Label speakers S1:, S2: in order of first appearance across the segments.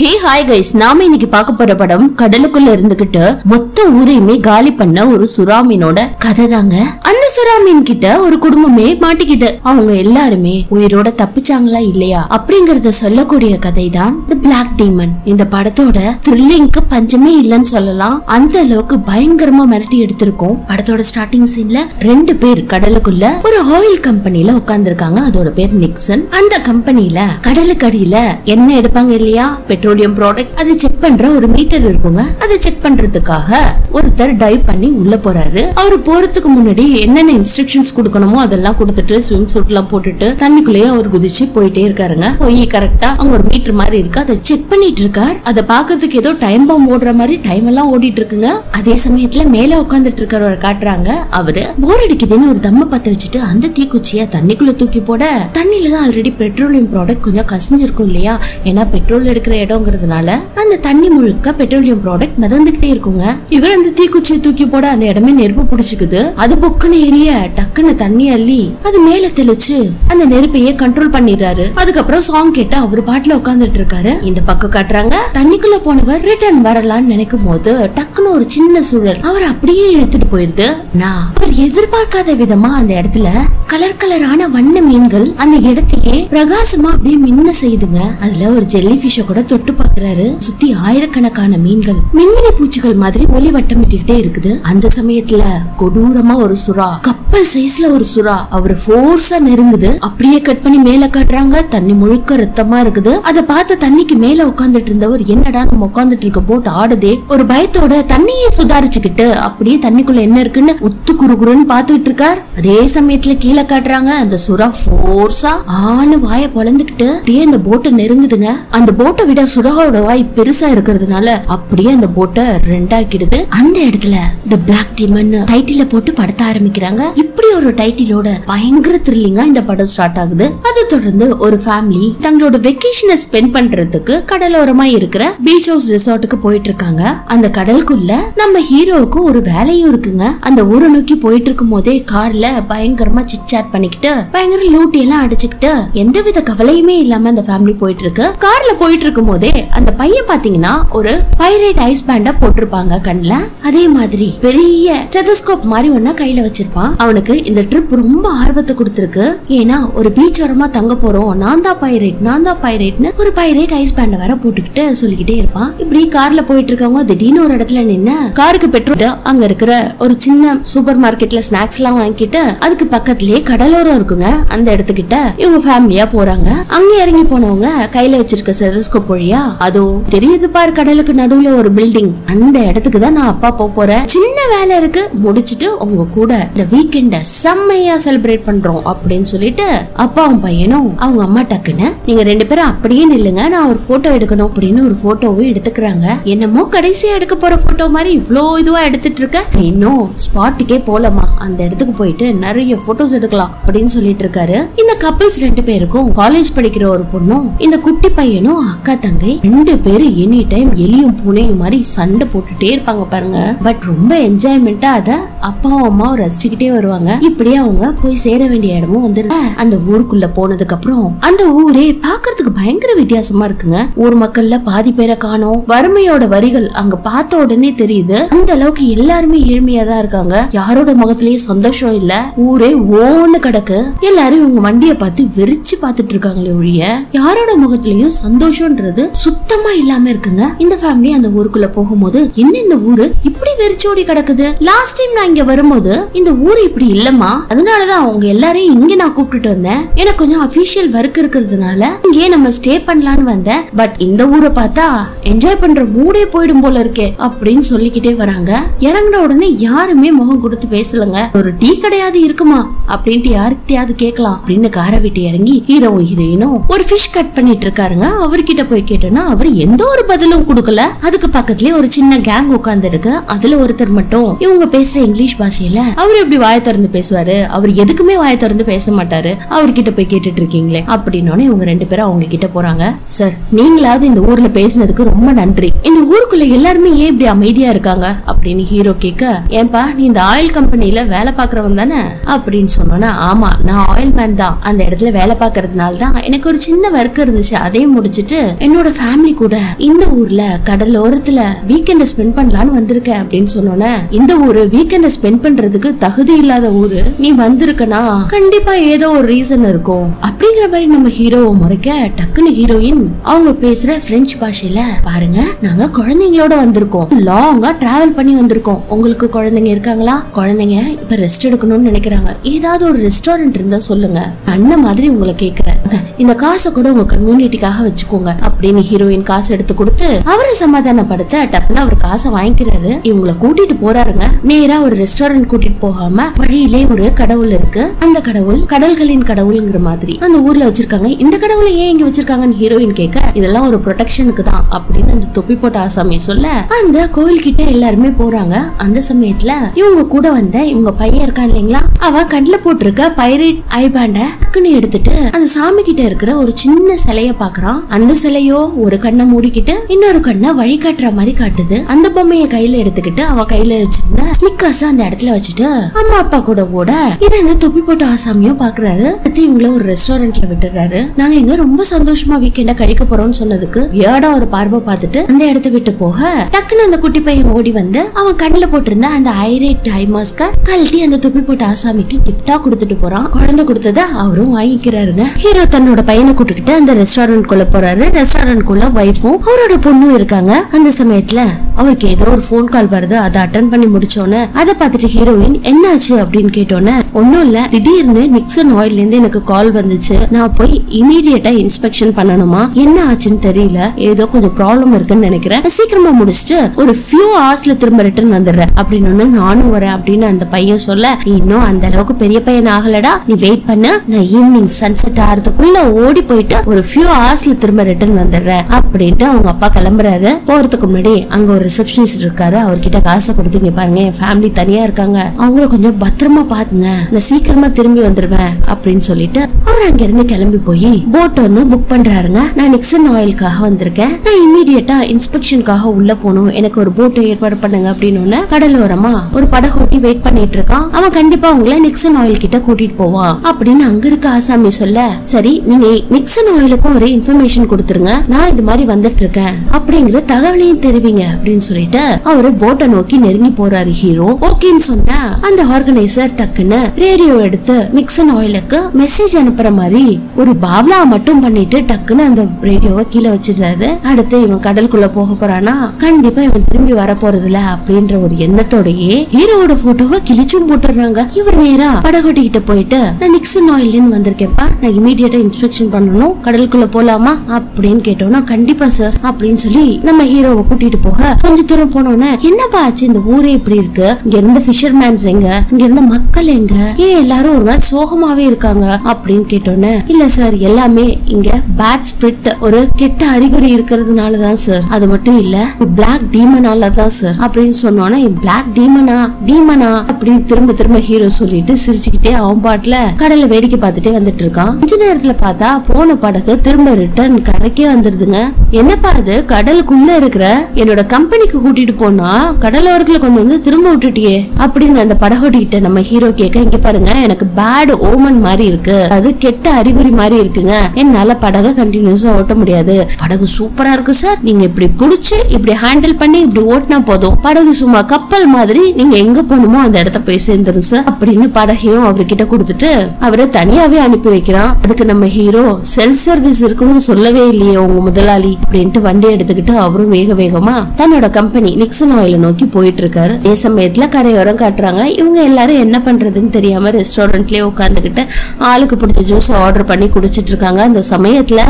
S1: Hey hi guys நாம இன்னைக்கு பார்க்க போற படம் கடலுக்குள்ள இருந்துகிட்டு மொத்த ஊரையுமே காலி பண்ண ஒரு சுறாமீனோட கதை தாங்க. அந்த சுறாமீன் கிட்ட ஒரு குடும்பமே மாட்டிக்கிது. அவங்க எல்லாருமே உயிரோட தப்பிச்சாங்களா இல்லையா அப்படிங்கறத சொல்லக்கூடிய கதை தான் தி பிளாக் டீமன் இந்த படத்தோட த்ரில்லிங்க்கு பஞ்சமே இல்லைன்னு சொல்லலாம். அந்த அளவுக்கு பயங்கரமா மிரட்டி எடுத்திருக்கோம். படத்தோட ஸ்டார்டிங் சீன்ல ரெண்டு பேர் கடலுக்குள்ள ஒரு ஆயில் கம்பெனில உட்கார்ந்திருக்காங்க. அதோட பேர் நிக்சன் அந்த கம்பெனில கடலுக்கு அடியில என்ன எடுப்பாங்க இல்லையா? பெட்ரோல் பெட்ரோலியம் ப்ராடக்ட் அதை செக் பண்ற ஒரு மீட்டர் இருக்குங்க. அதை செக் பண்றதுக்காக ஒருத்தர் டைவ் பண்ணி உள்ள போறாரு. அவரு போறதுக்கு முன்னாடி என்னென்ன இன்ஸ்ட்ரக்ஷன்ஸ் கொடுக்கணுமோ அதெல்லாம் கொடுத்துட்டு ஸ்விம் சூட் எல்லாம் போட்டுட்டு தண்ணிக்குள்ளேயே அவர் குதிச்சு போயிட்டே இருக்காருங்க. போய் கரெக்டா அவங்க ஒரு மீட்டர் மாதிரி இருக்கு. அதை செக் பண்ணிட்டு இருக்கார். அதை பாக்குறதுக்கு ஏதோ டைம் பாம் ஓடுற மாதிரி டைம் எல்லாம் ஓடிட்டு இருக்குங்க. அதே சமயத்துல மேல உட்காந்துட்டு இருக்கிறவரை காட்டுறாங்க. அவரு போர் அடிக்குதுன்னு ஒரு தம்ம பத்த வச்சுட்டு அந்த தீக்குச்சிய தண்ணிக்குள்ள தூக்கி போட. தண்ணில தான் ஆல்ரெடி பெட்ரோலியம் ப்ராடக்ட் கொஞ்சம் கசிஞ்சிருக்கும் இல்லையா? ஏன்னா பெட்ரோல் எடுக்கிற இடம்ங்கிறதுனால அந்த தண்ணி முழுக்க பெட்ரோலியம் ப்ராடக்ட் மிதந்துகிட்டே இருக்குங்க. இவர் அந்த தீக்குச்சியை தூக்கி போட அந்த இடமே நெருப்பு பிடிச்சிக்குது. அது பொக்குன்னு எரிய டக்குன்னு தண்ணி அள்ளி அது மேல தெளிச்சு அந்த நெருப்பையே கண்ட்ரோல் பண்ணிடுறாரு. அதுக்கப்புறம் சாங் கேட்டு அவரு பாட்டுல உட்காந்துட்டு இருக்காரு இந்த பக்கம் காட்டுறாங்க தண்ணிக்குள்ள போனவர் ரிட்டர்ன் வரலாம்னு நினைக்கும் போது டக்குன்னு ஒரு சின்ன சூழல். அவர் அப்படியே இழுத்துட்டு போயிருது. நான் அவர் எதிர்பார்க்காத விதமா அந்த இடத்துல கலர் கலரான வண்ண மீன்கள் அந்த இடத்தையே பிரகாசமா அப்படியே மின்ன செய்யுதுங்க. அதுல ஒரு ஜெல்லி பிஷ கூட தொட்டு பாக்குறாரு சுத்தி ஆயிரக்கணக்கான மீன்கள் மின்மினி பூச்சிகள் மாதிரி ஒளி வட்டமிட்டுகிட்டே இருக்குது. அந்த சமயத்துல கொடூரமா ஒரு சுறா கப்பல் சைஸ்ல ஒரு சுறா அவர் ஃபோர்ஸா நெருங்குது. அப்படியே கட் பண்ணி மேல காட்டுறாங்க. தண்ணி முழுக்க ரத்தமா இருக்குது. அத பார்த்து தண்ணிக்கு மேல உட்கார்ந்துட்டு இருந்தவர் என்னடா நம்ம உட்கார்ந்துட்டு இருக்க போட்டு ஆடுதே? ஒரு பயத்தோட தண்ணியை சுதாரிச்சுக்கிட்டு அப்படியே தண்ணிக்குள்ள என்ன இருக்குன்னு உத்து குறுகுறுன்னு பாத்துக்கிட்டு இருக்கார். அதே சமயத்துல கீழே காட்டுறாங்க. அந்த சுறா ஃபோர்ஸா ஆணு வாய பொழந்துகிட்டு அப்படியே அந்த போட்டை நெருங்குதுங்க. அந்த போட்டை விட சுறாவோட வாய் பெருசா இருக்கிறதுனால அப்படியே அந்த போட்டை ரெண்டாக்கிடுது. அந்த இடத்துல த பிளாக் டிமன் டைட்டில போட்டு படத்த ஆரம்பிக்கிறாங்க. இப்படி ஒரு டைட்டிலோட பயங்கர த்ரில்லிங்கா இந்த படம் ஸ்டார்ட் ஆகுது. அதை தொடர்ந்து ஒரு ஃபேமிலி தங்களோட வெக்கேஷனை ஸ்பெண்ட் பண்றதுக்கு கடலோரமா இருக்கிற பீச் ஹவுஸ் ரிசார்ட்டுக்கு போயிட்டு இருக்காங்க அந்த கடலுக்குள்ள நம்ம ஹீரோவுக்கு ஒரு வேலையும் இருக்குங்க. அந்த ஊரை நோக்கி போயிட்டு இருக்கும் போதே கார்ல பயங்கரமா சிட்சாட் பண்ணிக்கிட்டு பயங்கர லூட்டி எல்லாம் அடிச்சுக்கிட்டு எந்தவித கவலையுமே இல்லாம அந்த ஃபேமிலி போயிட்டு இருக்கு கார்ல போயிட்டு இருக்கும் அந்த பையன் பாத்தீங்கன்னா ஒரு பைரேட் ஐஸ் பேண்ட போட்டிருப்பாங்க கண்ணுல. அதே மாதிரி பெரிய ஸ்டெதஸ்கோப் மாதிரி ஒன்னா கையில வச்சிருப்பான். அவனுக்கு இந்த ட்ரிப் ரொம்ப ஆர்வத்தை கொடுத்துருக்கு. ஏன்னா ஒரு பீச் ஓரமா தங்க போறோம். நான் தான் பைரேட் நான் தான் பைரேட்னு ஒரு பைரேட் ஐஸ் பேண்ட வேற போட்டுக்கிட்டு சொல்லிக்கிட்டே இருப்பான். இப்படி கார்ல போயிட்டு இருக்கவங்க திடீர்னு ஒரு இடத்துல நின்னு காருக்கு பெட்ரோல் அங்க இருக்கிற ஒரு சின்ன சூப்பர் மார்க்கெட்ல ஸ்நாக்ஸ் எல்லாம் வாங்கிட்டு அதுக்கு பக்கத்துலயே கடலோரம் இருக்குங்க. அந்த இடத்துக்கிட்ட இவங்க ஃபேமிலியா போறாங்க. அங்க இறங்கி போனவங்க கையில வச்சிருக்க செதஸ்கோப் வழியா அதோ தெரியுது பாரு கடலுக்கு நடுவுல ஒரு பில்டிங் அந்த இடத்துக்கு தான் நான் அப்பா போக போறேன். சின்ன வேலை இருக்கு. முடிச்சிட்டு உங்க கூட இந்த வீக்கெண்ட செம்மையா செலிப்ரேட் பண்றோம் அப்படின்னு சொல்லிட்டு அப்பாவும் பையனும் அவங்க அம்மா டக்குன்னு நீங்க ரெண்டு பேரும் அப்படியே நில்லுங்க. நான் ஒரு போட்டோ எடுக்கணும். அப்படின்னு ஒரு போட்டோவும் எடுத்துக்கிறாங்க. என்னமோ கடைசியா எடுக்க போற போட்டோ மாதிரி இவ்ளோ இதுவா எடுத்துட்டு இருக்க. இன்னும் ஸ்பாட்டுக்கே போலமா அந்த இடத்துக்கு போயிட்டு நிறைய போட்டோஸ் எடுக்கலாம் அப்படின்னு சொல்லிட்டு இருக்காரு. இந்த கப்பிள்ஸ் ரெண்டு பேருக்கும் காலேஜ் படிக்கிற ஒரு பொண்ணும் இந்த குட்டி பையனும் அக்கா தங்க ரெண்டு பேரும் எனி டைம் எலியும் பூனையும் மாதிரி சண்டை போட்டுட்டே இருப்பாங்க பாருங்க. பட் ரொம்ப என்ஜாய்மெண்டா அத அப்பாவும் அம்மாவும் ரசிச்சுக்கிட்டே வருவாங்க. இப்படியே அவங்க போய் சேர வேண்டிய இடமும் வந்துருது. அந்த ஊருக்குள்ள போனதுக்கு அப்புறம் அந்த ஊரே பாக்குறதுக்கு பயங்கர வித்தியாசமா இருக்குங்க. ஊர் மக்கள்ல பாதி பேரை காணோம். வறுமையோட வரிகள் அங்க பார்த்த உடனே தெரியுது. அந்த அளவுக்கு எல்லாருமே ஏழ்மையா தான் இருக்காங்க. யாரோட முகத்திலயும் சந்தோஷம் இல்ல. ஊரே ஓன்னு கிடக்கு. எல்லாரும் இவங்க வண்டிய பார்த்து வெறிச்சு பார்த்துட்டு இருக்காங்களே ஒழிய யாரோட முகத்திலயும் சந்தோஷம்ன்றது சுத்தமா இல்லாம இருக்குங்க. இந்த ஃபேமிலி அந்த ஊருக்குள்ள போகும்போது என்ன இந்த ஊரு? இப்படி வெறிச்சோடி கிடக்குது. லாஸ்ட் டைம் நான் இங்க வரும்போது இந்த ஊரு இப்படி இல்லம்மா. அதனாலதான் அவங்க எல்லாரையும் இங்க நான் கூப்பிட்டுட்டு வந்தேன். எனக்கு கொஞ்சம் அபிஷியல் ஒர்க் இருக்கிறதுனால இங்கே நம்ம ஸ்டே பண்ணலான்னு வந்தேன். பட் இந்த ஊரை பார்த்தா என்ஜாய் பண்ற மூடே போயிடும் போல இருக்கே அப்படின்னு சொல்லிக்கிட்டே வராங்க. இறங்கின உடனே யாருமே முகம் கொடுத்து பேசலங்க. ஒரு டீ கடையாவது இருக்குமா? அப்படின்ட்டு யாருக்கிட்டயாவது கேட்கலாம். அப்படின்னு காரை விட்டு இறங்கி ஹீரோவும் ஹீரோயினும் ஒரு ஃபிஷ் கட் பண்ணிட்டு இருக்காருங்க. அவர்கிட்ட போய் கேட்டோம்னா அவர் எந்த ஒரு பதிலும் கொடுக்கல. அதுக்கு பக்கத்துலயே ஒரு சின்ன கேங் உட்கார்ந்து இருக்கு அதுல ஒருத்தர் மட்டும் இவங்க பேசுற இங்கிலீஷ் பாஷையில அவர் எப்படி வாய திறந்து பேசுவாரு? அவர் எதுக்குமே வாய திறந்து பேச மாட்டாரு. அவர்கிட்ட போய் கேட்டுட்டு இருக்கீங்களே அப்படின்னு இவங்க ரெண்டு பேரும் அவங்க கிட்ட போறாங்க. சார் நீங்களாவது இந்த ஊர்ல பேசினதுக்கு ரொம்ப நன்றி. இந்த ஊருக்குள்ள எல்லாருமே ஏன் இப்படி அமைதியா இருக்காங்க? அப்படின்னு ஹீரோ கேட்க ஏன்பா நீ இந்த ஆயில் கம்பெனில வேலை பாக்குறவன் தானே? அப்படின்னு சொன்னோன்னா ஆமா நான் ஆயில் மேன் தான். அந்த இடத்துல வேலை பாக்குறதுனால தான் எனக்கு ஒரு சின்ன ஒர்க் இருந்துச்சு. அதையும் முடிச்சிட்டு என்னோட என்னோட ஃபேமிலி கூட இந்த ஊர்ல கடலோரத்துல வீக்கெண்ட ஸ்பெண்ட் பண்ணலான்னு வந்திருக்கேன் அப்படின்னு சொன்னோன்னே இந்த ஊரு வீக்கெண்ட ஸ்பெண்ட் பண்றதுக்கு தகுதி இல்லாத ஊரு. நீ வந்திருக்கனா? கண்டிப்பா ஏதோ ஒரு ரீசன் இருக்கும். அப்படிங்கிற மாதிரி நம்ம ஹீரோவை முறைக்க டக்குன்னு ஹீரோயின் அவங்க பேசுற பிரெஞ்சு பாஷையில பாருங்க நாங்க குழந்தைங்களோட வந்திருக்கோம். லாங்கா டிராவல் பண்ணி வந்திருக்கோம். உங்களுக்கு குழந்தைங்க இருக்காங்களா? குழந்தைங்க இப்ப ரெஸ்ட் எடுக்கணும்னு நினைக்கிறாங்க. ஏதாவது ஒரு ரெஸ்டாரண்ட் இருந்தா சொல்லுங்க. அண்ணன் மாதிரி உங்களை கேக்குறேன். இந்த காசை கூட உங்க கம்யூனிட்டிக்காக வச்சுக்கோங்க. அப்படின்னு ஹீரோயின் காசு எடுத்து கொடுத்து அவரை சமாதானப்படுத்த டக்குன்னு அவர் காசை வாங்கிக்கிறாரு. இவங்கள கூட்டிட்டு போறாருங்க. நேரா ஒரு ரெஸ்டாரண்ட் கூட்டிட்டு போகாம வழியிலே ஒரு கடவுள் இருக்கு. அந்த கடவுள் கடல்களின் கடவுள்ங்கிற மாதிரி. அந்த ஊர்ல வச்சிருக்காங்க. இந்த கடவுளை ஏன் இங்க வச்சிருக்காங்கன்னு ஹீரோயின் கேட்க இதெல்லாம் ஒரு ப்ரொடெக்ஷனுக்கு தான் அப்படின்னு அந்த தொப்பி போட்ட ஆசாமி சொல்ல அந்த கோயில் கிட்ட எல்லாருமே போறாங்க. அந்த சமயத்துல இவங்க கூட வந்த இவங்க பையன் இருக்கான் இல்லைங்களா? அவன் கண்ணுல போட்டிருக்க பைரேட் ஐபாண்ட டக்குன்னு எடுத்துட்டு அந்த சாமி கிட்ட இருக்கிற ஒரு சின்ன சிலைய பாக்குறான் அந்த சிலையோ ஒரு கண்ணை மூடிக்கிட்டு இன்னொரு கண்ணை வழிகாட்டுற மாதிரி காட்டுது. அந்த பொம்மைய கையில எடுத்துக்கிட்டு அவன் கையில வச்சிருந்த ஸ்னிக்கர்ஸ் அந்த இடத்துல வச்சுட்டு அம்மா அப்பா கூட ஓட இதை இந்த தொப்பி போட்ட ஆசாமியும் பாக்குறாரு. அடுத்து இவங்கள ஒரு ரெஸ்டாரண்ட்ல விட்டுறாரு. நாங்க எங்க ரொம்ப சந்தோஷமா வீக்கெண்ட கழிக்க போறோம்னு சொன்னதுக்கு வியர்டா ஒரு பார்வை பார்த்துட்டு அந்த இடத்த விட்டு போக டக்குன்னு அந்த குட்டி பையன் ஓடி வந்து அவன் கண்ணுல போட்டிருந்த அந்த ஐரேட் டைமர்ஸ்க கழட்டி அந்த துப்பி போட்ட ஆசாமிக்கு கிஃப்டா கொடுத்துட்டு போறான். குழந்தை கொடுத்தத அவரும் வாங்கிக்கிறாருங்க. ஹீரோ தன்னோட பையனை கூட்டுக்கிட்டு அந்த ரெஸ்டாரண்ட் குள்ள போறாரு. ரெஸ்டாரண்ட் குள்ள ஒய்ஃபும் அவரோட பொண்ணும் இருக்காங்க. அந்த சமயத்துல அவருக்கு ஏதோ ஒரு ஃபோன் கால் வருது. அதை அட்டன் பண்ணி முடிச்சோன்னு அதை பார்த்துட்டு ஹீரோயின் என்னாச்சு? அப்படின்னு கேட்டோன்னே ஒன்னும் இல்ல. திடீர்னு நிக்சன் ஆயில்ல இருந்து எனக்கு கால் வந்துச்சு. நான் போய் இமீடியட்டா இன்ஸ்பெக்ஷன் பண்ணணுமா? என்ன ஆச்சுன்னு தெரியல. ஏதோ கொஞ்சம் ப்ராப்ளம் இருக்குன்னு நினைக்கிறேன். சீக்கிரமா முடிச்சுட்டு ஒரு ஃபியூ ஹவர்ஸ்ல திரும்ப ரிட்டர்ன் வந்துடுறேன். அப்படின்னு நானும் வரேன் அப்படின்னு அந்த பையன் சொல்ல இன்னும் அந்த அளவுக்கு பெரிய பையன் ஆகலடா. நீ வெயிட் பண்ண. நான் ஈவினிங் சன்செட் ஆறதுக்குள்ள ஓடி போயிட்டு ஒரு ஃபியூ ஹவர்ஸ்ல திரும்ப ரிட்டர்ன் வந்துடுறேன். அப்படின்ட்டு அவங்க அப்பா கிளம்புறாரு. போறதுக்கு முன்னாடி அங்க ஒரு ரிசப்ஷனிஸ்ட் இருக்காரு. அவர்கிட்ட காசை கொடுத்து கொடுத்தீங்க பாருங்க என் ஃபேமிலி தனியா இருக்காங்க. அவங்கள கொஞ்சம் பத்திரமா பாத்துங்க. நான் சீக்கிரமா திரும்பி வந்துருவேன். அப்படின்னு சொல்லிட்டு அவர் அங்க இருந்து கிளம்பி போய் போட் ஒன்னு புக் பண்றாருங்க. நான் நிக்சன் ஆயிலுக்காக வந்திருக்கேன். நான் இமீடியட்டா இன்ஸ்பெக்ஷனுக்காக உள்ள போகணும். எனக்கு ஒரு போட்டை ஏற்பாடு பண்ணுங்க அப்படின்னு கடலோரமா ஒரு படகோட்டி வெயிட் பண்ணிட்டு இருக்கான். அவன் கண்டிப்பா உங்களை நிக்சன் ஆயில் கிட்ட கூட்டிட்டு போவான். அப்படின்னு அங்க இருக்க ஆசாமி சொல்ல சரி நீங்க நிக்சன் ஆயிலுக்கும் ஒரு இன்ஃபர்மேஷன் கொடுத்துருங்க. நான் இது மாதிரி வந்துட்டு இருக்கேன் அப்படிங்கிற தகவலையும் தெரிவிங்க அப்படின்னு சொல்லிட்டு அவரு போட்டை நோக்கி நெருங்கி போறாரு ஹீரோ ஓகேன்னு சொன்ன அந்த ஆர்கனைசர் டக்குன்னு ரேடியோ எடுத்து நிக்சன் ஆயிலுக்கு மெசேஜ் அனுப்புற மாதிரி ஒரு பாவ்லா மட்டும் பண்ணிட்டு டக்குன்னு அந்த ரேடியோவை கீழே வச்சிடுறாரு. அடுத்து இவன் கடலுக்குள்ள போக போறானா கண்டிப்பா இவன் திரும்பி வர போறதில்ல அப்படின்ற ஒரு எண்ணத்தோடயே ஹீரோவோட போட்டோவை கிழிச்சும் போட்டுறாங்க இவர் நேரா படகோட்டிக்கிட்ட போயிட்டு நான் நிக்சன் ஆயில்ல இருந்து வந்திருக்கேன்ப்பா. நான் இமீடியட்டா இன்ஸ்பெக்ஷன் பண்ணணும். கடலுக்குள்ள போலாமா? அப்படின்னு கேட்டோம்னா கண்டிப்பா சார் அப்படின்னு சொல்லி நம்ம ஹீரோவை கூட்டிட்டு போக கொஞ்ச தூரம் போனோன்னே என்னப்பா ஆச்சு? இந்த ஊரே இப்படி இருக்கு. இங்க இருந்த பிஷர்மேன்ஸ் எங்க? இங்க இருந்த மக்கள் எங்க? ஏன் எல்லாரும் ஒரு மாதிரி சோகமாவே இருக்காங்க? அப்படின்னு கேட்டோன்னே இல்ல சார் எல்லாமே இங்க பேட் ஸ்பிரிட் ஒரு கெட்ட அறிகுறி இருக்கிறதுனால தான் சார் அது மட்டும் இல்ல பிளாக் டீமனால தான் சார் அப்படின்னு சொன்னோன்னா பிளாக் டீமனா டீமனா அப்படின்னு திரும்ப திரும்ப ஹீரோ சொல்லிட்டு சிரிச்சுக்கிட்டே அவன் பாட்டுல கடல்ல வேடிக்கை பார்த்துட்டே வந்துட்டு இருக்கான். கொஞ்ச நேரத்துல பார்த்தா போன படகு திரும்ப ரிட்டர்ன் கரைக்கே வந்துருதுங்க என்னப்பா அது கடலுக்குள்ள இருக்கிற என்னோட கம்பெனிக்கு கூட்டிட்டு போனா கடலோரத்துல கொண்டு வந்து திரும்ப விட்டுட்டியே. அப்படின்னு அந்த படகோட்டிக்கிட்ட நம்ம ஹீரோ கேட்க இங்க பாருங்க எனக்கு பேட் ஓமன் மாதிரி இருக்கு. அது கெட்ட அறிகுறி மாதிரி இருக்குங்க. என்னால படகை கண்டினியூஸா ஓட்ட முடியாது. படகு சூப்பரா இருக்கு சார் நீங்க இப்படி புடிச்சு இப்படி ஹேண்டில் பண்ணி இப்படி ஓட்டினா போதும். படகு சும்மா கப்பல் மாதிரி நீங்க எங்க போகணுமோ அந்த இடத்த போய் சேர்ந்துரும் சார் அப்படின்னு படகையும் அவர்கிட்ட கொடுத்துட்டு அவரை தனியாவே அனுப்பி வைக்கிறான். அதுக்கு நம்ம ஹீரோ செல்ஃப் சர்வீஸ் இருக்குன்னு சொல்லவே இல்லையே உங்க முதலாளி அப்படின்ட்டு வண்டி எடுத்துக்கிட்டு அவரும் வேக வேகமா தன்னோட கம்பெனி நிக்சன் ஆயில நோக்கி போயிட்டு இருக்காரு அதே சமயத்துல கரையோரம் காட்டுறாங்க. இவங்க எல்லாரும் என்ன பண்றதுன்னு தெரியாம ரெஸ்டாரண்ட்லயே உட்காந்துக்கிட்டு ஆளுக்கு பிடிச்ச ஜூஸ் ஆர்டர் பண்ணி குடிச்சிட்டு இருக்காங்க அந்த சமயத்துல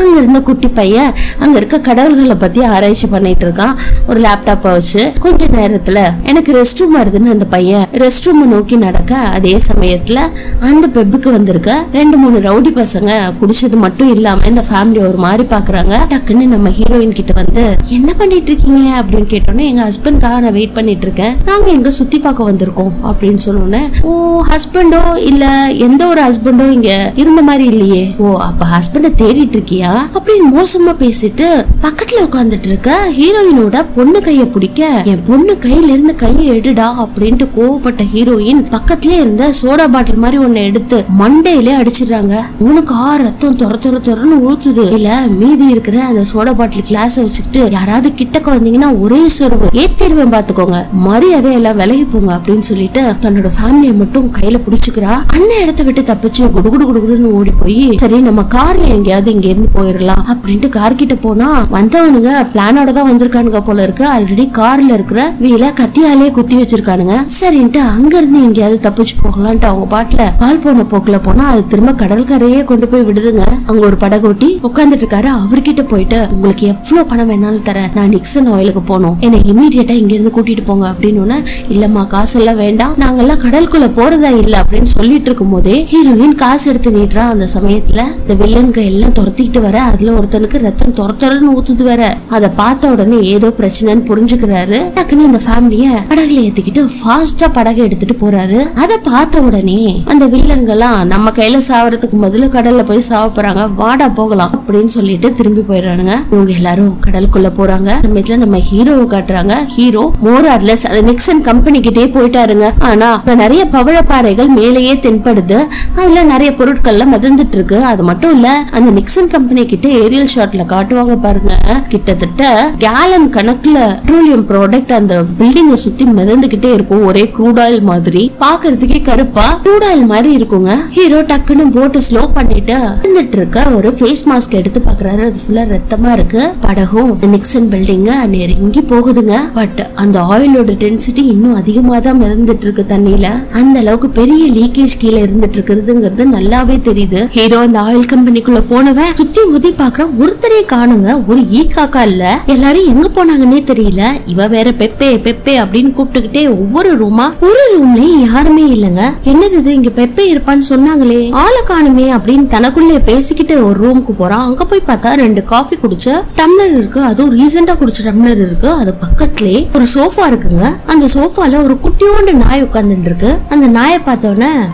S1: அங்க இருந்த குட்டி பையன் அங்க இருக்க கடவுள்களை பத்தி ஆராய்ச்சி பண்ணிட்டு இருக்கான். ஒரு லேப்டாப்பை வச்சு கொஞ்ச நேரத்துல எனக்கு ரெஸ்ட் ரூம் வருதுன்னு அந்த பையன் ரெஸ்ட் ரூம் நோக்கி நடக்க அதே சமயத்துல அந்த பெப்புக்கு வந்திருக்க ரெண்டு மூணு ரவுடி பசங்க குடிச்சது மட்டும் இல்லாம இந்த ஃபேமிலி ஒரு மாதிரி பார்க்க பாக்குறாங்க டக்குன்னு நம்ம ஹீரோயின் கிட்ட வந்து என்ன பண்ணிட்டு இருக்கீங்க அப்படின்னு கேட்டோன்னே எங்க ஹஸ்பண்ட்காக நான் வெயிட் பண்ணிட்டு இருக்கேன் நாங்க எங்க சுத்தி பார்க்க வந்திருக்கோம். அப்படின்னு சொன்னோன்னே ஓ ஹஸ்பண்டோ இல்ல எந்த ஒரு ஹஸ்பண்டோ இங்க இருந்த மாதிரி இல்லையே. ஓ அப்ப ஹஸ்பண்ட தேடிட்டு இருக்கியா அப்படின்னு மோசமா பேசிட்டு பக்கத்துல உட்காந்துட்டு இருக்க ஹீரோயினோட பொண்ணு கைய பிடிக்க என் பொண்ணு கையில இருந்து கையை எடுடா அப்படின்ட்டு கோவப்பட்ட ஹீரோயின் பக்கத்துல இருந்த சோடா பாட்டில் மாதிரி ஒன்னு எடுத்து மண்டையிலே அடிச்சிடுறாங்க. உனக்கு ஆ ரத்தம் துர துர தொரன்னு ஊத்துது. இல்ல மீதி இருக்கிற அந்த சோடா பாட்டில் கிளாஸ் வச்சுக்கிட்டு யாராவது கிட்டக்க வந்தீங்கன்னா ஒரே சொருவு. ஏத்திருவேன் பாத்துக்கோங்க. மரியாதை எல்லாம் விலகி போங்க அப்படின்னு சொல்லிட்டு தன்னோட ஃபேமிலியை மட்டும் கையில புடிச்சுக்கிறா. அந்த இடத்த விட்டு தப்பிச்சு குடுகுடு குடுகுடுன்னு ஓடி போய் சரி நம்ம கார்ல எங்கேயாவது இங்க இருந்து போயிடலாம் அப்படின்ட்டு கார் கிட்ட போனா வந்தவனுங்க பிளானோட தான் வந்திருக்கானுங்க போல இருக்கு. ஆல்ரெடி கார்ல இருக்கிற வீல கத்தியாலே குத்தி வச்சிருக்கானுங்க. சரின்ட்டு அங்க இருந்து எங்கேயாவது தப்பிச்சு போகலான்ட்டு அவங்க பாட்டுல பால் போன போக்குல போனா அது திரும்ப கடற்கரையே கொண்டு போய் விடுதுங்க. அங்க ஒரு படகோட்டி உட்காந்துட்டு இருக்காரு. அவர்கிட்ட போயிட்டு உங்களுக்கு எவ்வளவு பணம் வேணாலும் தரேன். நான் நிக்சன் ஆயிலுக்கு போகணும். என்னை இமீடியட்டா இங்க இருந்து கூட்டிட்டு போங்க. அப்படின்னு இல்லம்மா காசு எல்லாம் வேண்டாம். நாங்கெல்லாம் கடலுக்குள்ள போறதா இல்ல. அப்படின்னு சொல்லிட்டு இருக்கும் போதே ஹீரோயின் காசு எடுத்து நீட்டுறா. அந்த சமயத்துல இந்த வில்லன்க எல்லாம் துரத்திக்கிட்டு வர அதுல ஒருத்தனுக்கு ரத்தம் துரத்துறன்னு ஊத்துது வர அதை பார்த்த உடனே ஏதோ பிரச்சனைன்னு புரிஞ்சுக்கிறாரு. டக்குன்னு இந்த ஃபேமிலிய படகுல ஏத்திக்கிட்டு ஃபாஸ்டா படகு எடுத்துட்டு போறாரு. அதை பார்த்த உடனே அந்த வில்லன்கெல்லாம் நம்ம கையில சாவறதுக்கு முதல்ல கடல்ல போய் சாவ போறாங்க. வாடா போகலாம். அப்படின்னு சொல்லிட்டு திரும்பி போயிடுறானுங்க. இவங்க எல்லாரும் கடலுக்குள்ள போறாங்க. அந்த சமயத்துல நம்ம ஹீரோவை காட்டுறாங்க. ஹீரோ மோர் ஆர்லெஸ் அந்த நெக்ஸன் கம்பெனி கிட்டே போயிட்டாருங்க. ஆனா அங்க நிறைய பவழப்பாறைகள் மேலேயே தென்படுது. அதுல நிறைய பொருட்கள்லாம் மிதந்துட்டு இருக்கு அது மட்டும் இல்ல அந்த நிக்சன் கம்பெனி கிட்ட ஏரியல் ஷாட்ல காட்டுவாங்க பாருங்க. கிட்டத்தட்ட கேலன் கணக்குல பெட்ரோலியம் ப்ராடக்ட் அந்த பில்டிங்க சுத்தி மிதந்துகிட்டே இருக்கும். ஒரே க்ரூட் ஆயில் மாதிரி. பாக்குறதுக்கே கருப்பா க்ரூட் ஆயில் மாதிரி இருக்குங்க. ஹீரோ டக்குன்னு போட்டு ஸ்லோ பண்ணிட்டு இருந்துட்டு இருக்க ஒரு ஃபேஸ் மாஸ்க் எடுத்து பாக்குறாரு அது ஃபுல்லா ரத்தமா இருக்கு. படகும் நிக்சன் பில்டிங்க நெருங்கி போகுதுங்க. பட் அந்த ஆயிலோட டென்சிட்டி இன்னும் அதிகமா தான் மிதந்துட்டு இருக்கு தண்ணியில. அந்த அளவுக்கு பெரிய லீக்கேஜ் கீழே இருந்துட்டு இருக்கிறதுங்கிறது நல்லாவே தெரியுது. ஹீரோ அந்த ஆயில் கம்பெனிக்குள்ள போனவன் சுத்தி முத்தி பாக்குறான் ஒருத்தரே காணுங்க. ஒரு ஈ காக்கா இல்ல. எல்லாரும் எங்க போனாங்கன்னே தெரியல. இவ வேற பெப்பே பெப்பே அப்படின்னு கூப்பிட்டுக்கிட்டே ஒவ்வொரு ரூமா ஒரு ரூம்லயும் யாருமே இல்லங்க. என்னது இது? இங்க பெப்பே இருப்பான்னு சொன்னாங்களே. ஆளை காணுமே அப்படின்னு தனக்குள்ளே பேசிக்கிட்டு ஒரு ரூமுக்கு போறான். அங்க போய் பார்த்தா ரெண்டு காஃபி குடிச்ச டம்ளர் இருக்கு அதுவும் ரீசெண்டா குடிச்ச டம்ளர் இருக்கு. அது பக்கத்துலயே ஒரு சோஃபா இருக்குங்க. அந்த சோஃபால ஒரு குட்டியோண்டு நாய் உட்கார்ந்துட்டு இருக்கு அந்த நாயை பார்த்த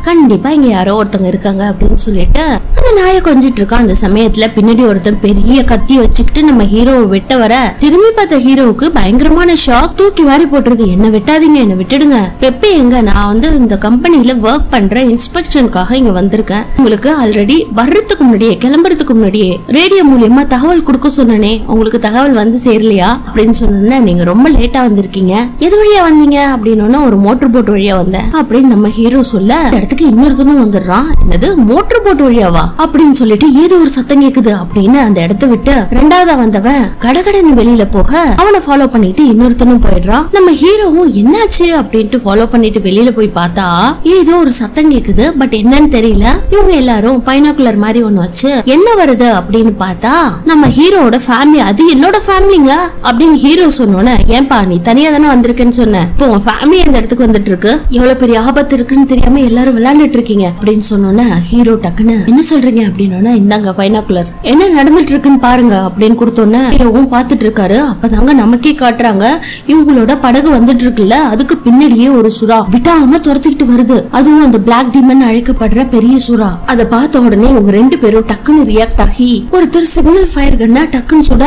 S1: கண்டிப்பா இங்க யாரோ ஒருத்தங்க இருக்காங்க அப்படின்னு சொல்லிட்டு அந்த நாயை கொஞ்சிட்டு இருக்கான் அந்த சமயத்துல பின்னாடி ஒருத்தன் பெரிய கத்தி வச்சுக்கிட்டு நம்ம ஹீரோவை வெட்ட வர திரும்பி பார்த்த ஹீரோவுக்கு பயங்கரமான ஷாக் தூக்கி வாரி போட்டிருக்கு. என்ன வெட்டாதீங்க என்ன விட்டுடுங்க. பெப்பே எங்க? நான் வந்து இந்த கம்பெனில ஒர்க் பண்ற இன்ஸ்பெக்ஷனுக்காக இங்க வந்திருக்கேன். உங்களுக்கு ஆல்ரெடி வர்றதுக்கு முன்னாடியே கிளம்புறதுக்கு முன்னாடியே ரேடியோ மூலியமா தகவல் கொடுக்க சொன்னனே உங்களுக்கு தகவல் வந்து சேரலையா அப்படின்னு சொன்னோன்னே நீங்க ரொம்ப லேட்டா வந்திருக்கீங்க. எது வழியா வந்தீங்க? அப்படின்னு ஒரு மோட்டர் போட் வழியா வந்தேன். அப்படின்னு நம்ம ஹீரோ சொல்ல அந்த இடத்துக்கு இன்னொருத்தனும் வந்துடுறான். என்னது மோட்டர் போட் வழியாவா? அப்படின்னு சொல்லிட்டு ஏதோ ஒரு சத்தம் கேக்குது அப்படின்னு அந்த இடத்த விட்டு ரெண்டாவதா வந்தவன் கடகடன் வெளியில போக அவனை ஃபாலோ பண்ணிட்டு இன்னொருத்தனும் போயிடுறான். நம்ம ஹீரோவும் என்னாச்சு? அப்படின்ட்டு ஃபாலோ பண்ணிட்டு வெளியில போய் பார்த்தா ஏதோ ஒரு சத்தம் கேக்குது. பட் என்னன்னு தெரியல. இவங்க எல்லாரும் பைனாக்குலர் மாதிரி ஒண்ணு வச்சு என்ன வருது? அப்படின்னு பார்த்தா நம்ம ஹீரோட ஃபேமிலி அது என்னோட ஃபேமிலிங்க அப்படின்னு ஹீரோ சொன்னோன்னே ஏன்பா நீ தனியா தானே வந்திருக்கேன்னு சொன்னேன் இப்போ உன் ஃபேமிலி அந்த இடத்துக்கு வந்துட்டு இருக்கு எவ்வளவு பெரிய ஆபத்து இருக்குன்னு தெரியாம எல்லாரும் விளையாண்டுட்டு இருக்கீங்க அப்படின்னு சொன்னோன்னே ஹீரோ டக்குன்னு என்ன சொல்றீங்க? அப்படின்னா இந்தாங்க பைனாக்குலர். என்ன நடந்துட்டு இருக்குன்னு பாருங்க அப்படின்னு கொடுத்தோன்னே ஹீரோவும் பாத்துட்டு இருக்காரு. அப்பதாங்க நமக்கே காட்டுறாங்க இவங்களோட படகு வந்துட்டு இருக்குல்ல அதுக்கு பின்னாடியே ஒரு சுறா. விடாம துரத்திக்கிட்டு வருது. அதுவும் அந்த பிளாக் டிமன் அழைக்கப்படுற பெரிய சுறா. அதை பார்த்த உடனே இவங்க ரெண்டு பேரும் டக்குன்னு ரியாக்ட் ஆகி ஒருத்தர் சிக்னல் ஃபயர் கன்னா டக்குன்னு சுட